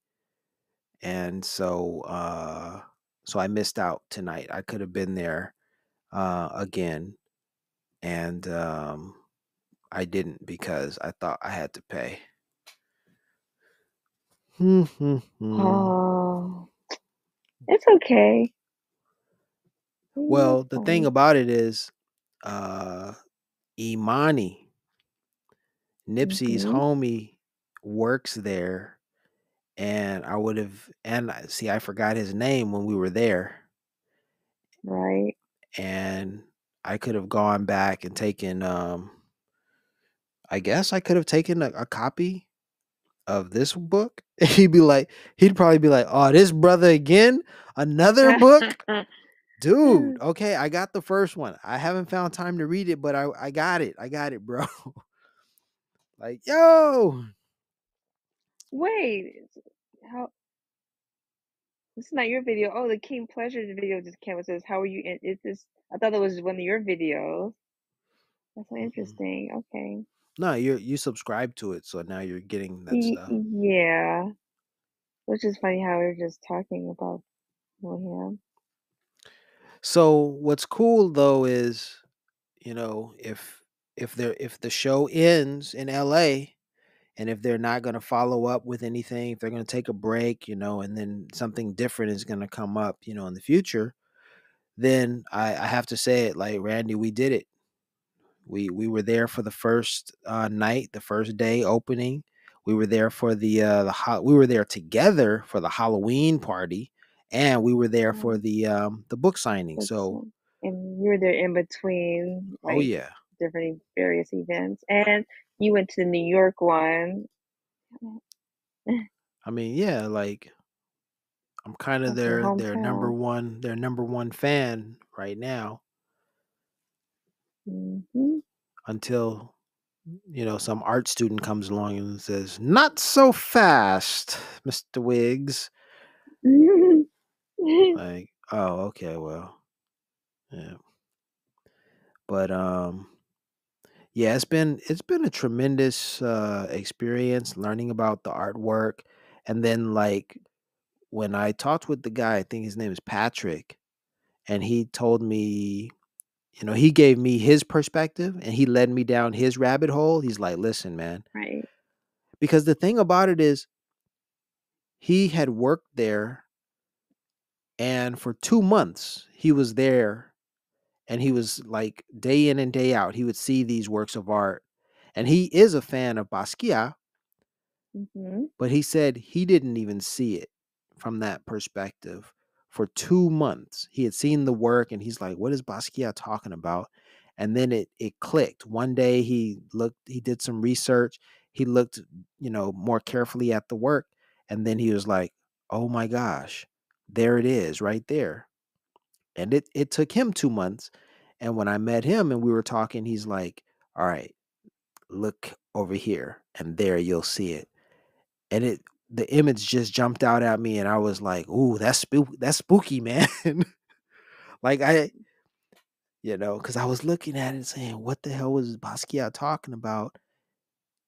And so uh so I missed out tonight. I could have been there uh again and um I didn't because I thought I had to pay. Hmm, hmm, hmm. Oh, it's okay. Mm, Well, the thing about it is uh Imani, Nipsey's hmm homie works there and I would have and see I forgot his name when we were there Right. and I could have gone back and taken um I guess I could have taken a, a copy of this book. He'd be like, he'd probably be like, "Oh, this brother again? Another book?" Dude, okay, I got the first one. I haven't found time to read it, but I I got it. I got it, bro. like, yo, Wait, how? This is not your video. Oh, the King Pleasure video just came. It says, "How are you?" in-" It's this. I thought that was one of your videos. That's so Mhm. interesting. Okay. no, you you subscribe to it, so now you're getting that Y- stuff. yeah. Which is funny how we are just talking about him. So what's cool though is, you know, if if there if the show ends in LA and if they're not going to follow up with anything, if they're going to take a break, you know, and then something different is going to come up, you know, in the future, then I, I have to say it like Randy, we did it. We we were there for the first uh, night, the first day opening. We were there for the uh, the ho- we were there together for the Halloween party, and we were there for Mm. the um the book signing. So and you were there in between, oh yeah, different various events, and you went to the New York one. I mean yeah, like I'm kind of That's your their their number hometown. one their number one fan right now hmm until you know some art student comes along and says not so fast, Mister Wiggs. Like oh okay well yeah, but um yeah it's been it's been a tremendous uh experience learning about the artwork and then like when I talked with the guy, I think his name is Patrick, and he told me you know, he gave me his perspective and he led me down his rabbit hole. He's like, listen, man, right. because the thing about it is he had worked there and for two months he was there and he was like day in and day out, he would see these works of art. And he is a fan of Basquiat, hmm but he said he didn't even see it from that perspective for two months. He had seen the work and he's like, what is Basquiat talking about? And then it it clicked. One day he looked, he did some research, he looked, you know, more carefully at the work, and then he was like, oh my gosh, there it is right there. And it it took him two months. And when I met him and we were talking, he's like, all right, look over here, and there you'll see it and it the image just jumped out at me and I was like, "Ooh, that's spook that's spooky, man." like I you know, cuz I was looking at it saying, "What the hell was Basquiat talking about?"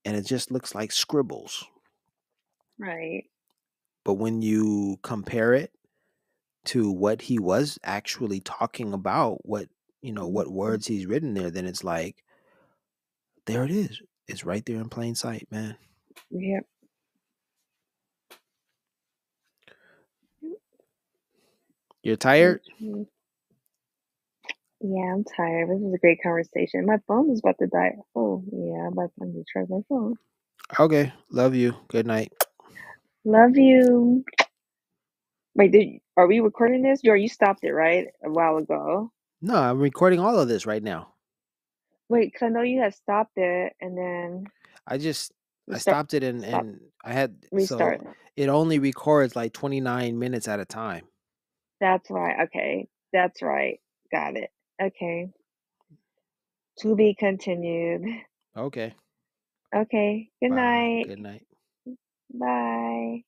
And it just looks like scribbles. Right. But when you compare it to what he was actually talking about, what, you know, what words he's written there, then it's like there it is. It's right there in plain sight, man. Yep. You're so tired? Yeah, I'm tired. This was a great conversation. My phone is about to die. Oh, yeah, I'm about to charge my phone. Okay. Love you. Good night. Love you. Wait, did, are we recording this? Or you stopped it, right? A while ago. No, I'm recording all of this right now. Wait, because I know you had stopped it and then I just I stopped it and and I had so restart. it only records like 29 minutes at a time. That's right. Okay. That's right. Got it. Okay. To be continued. Okay. Okay. Good Bye. night. Good night. Bye.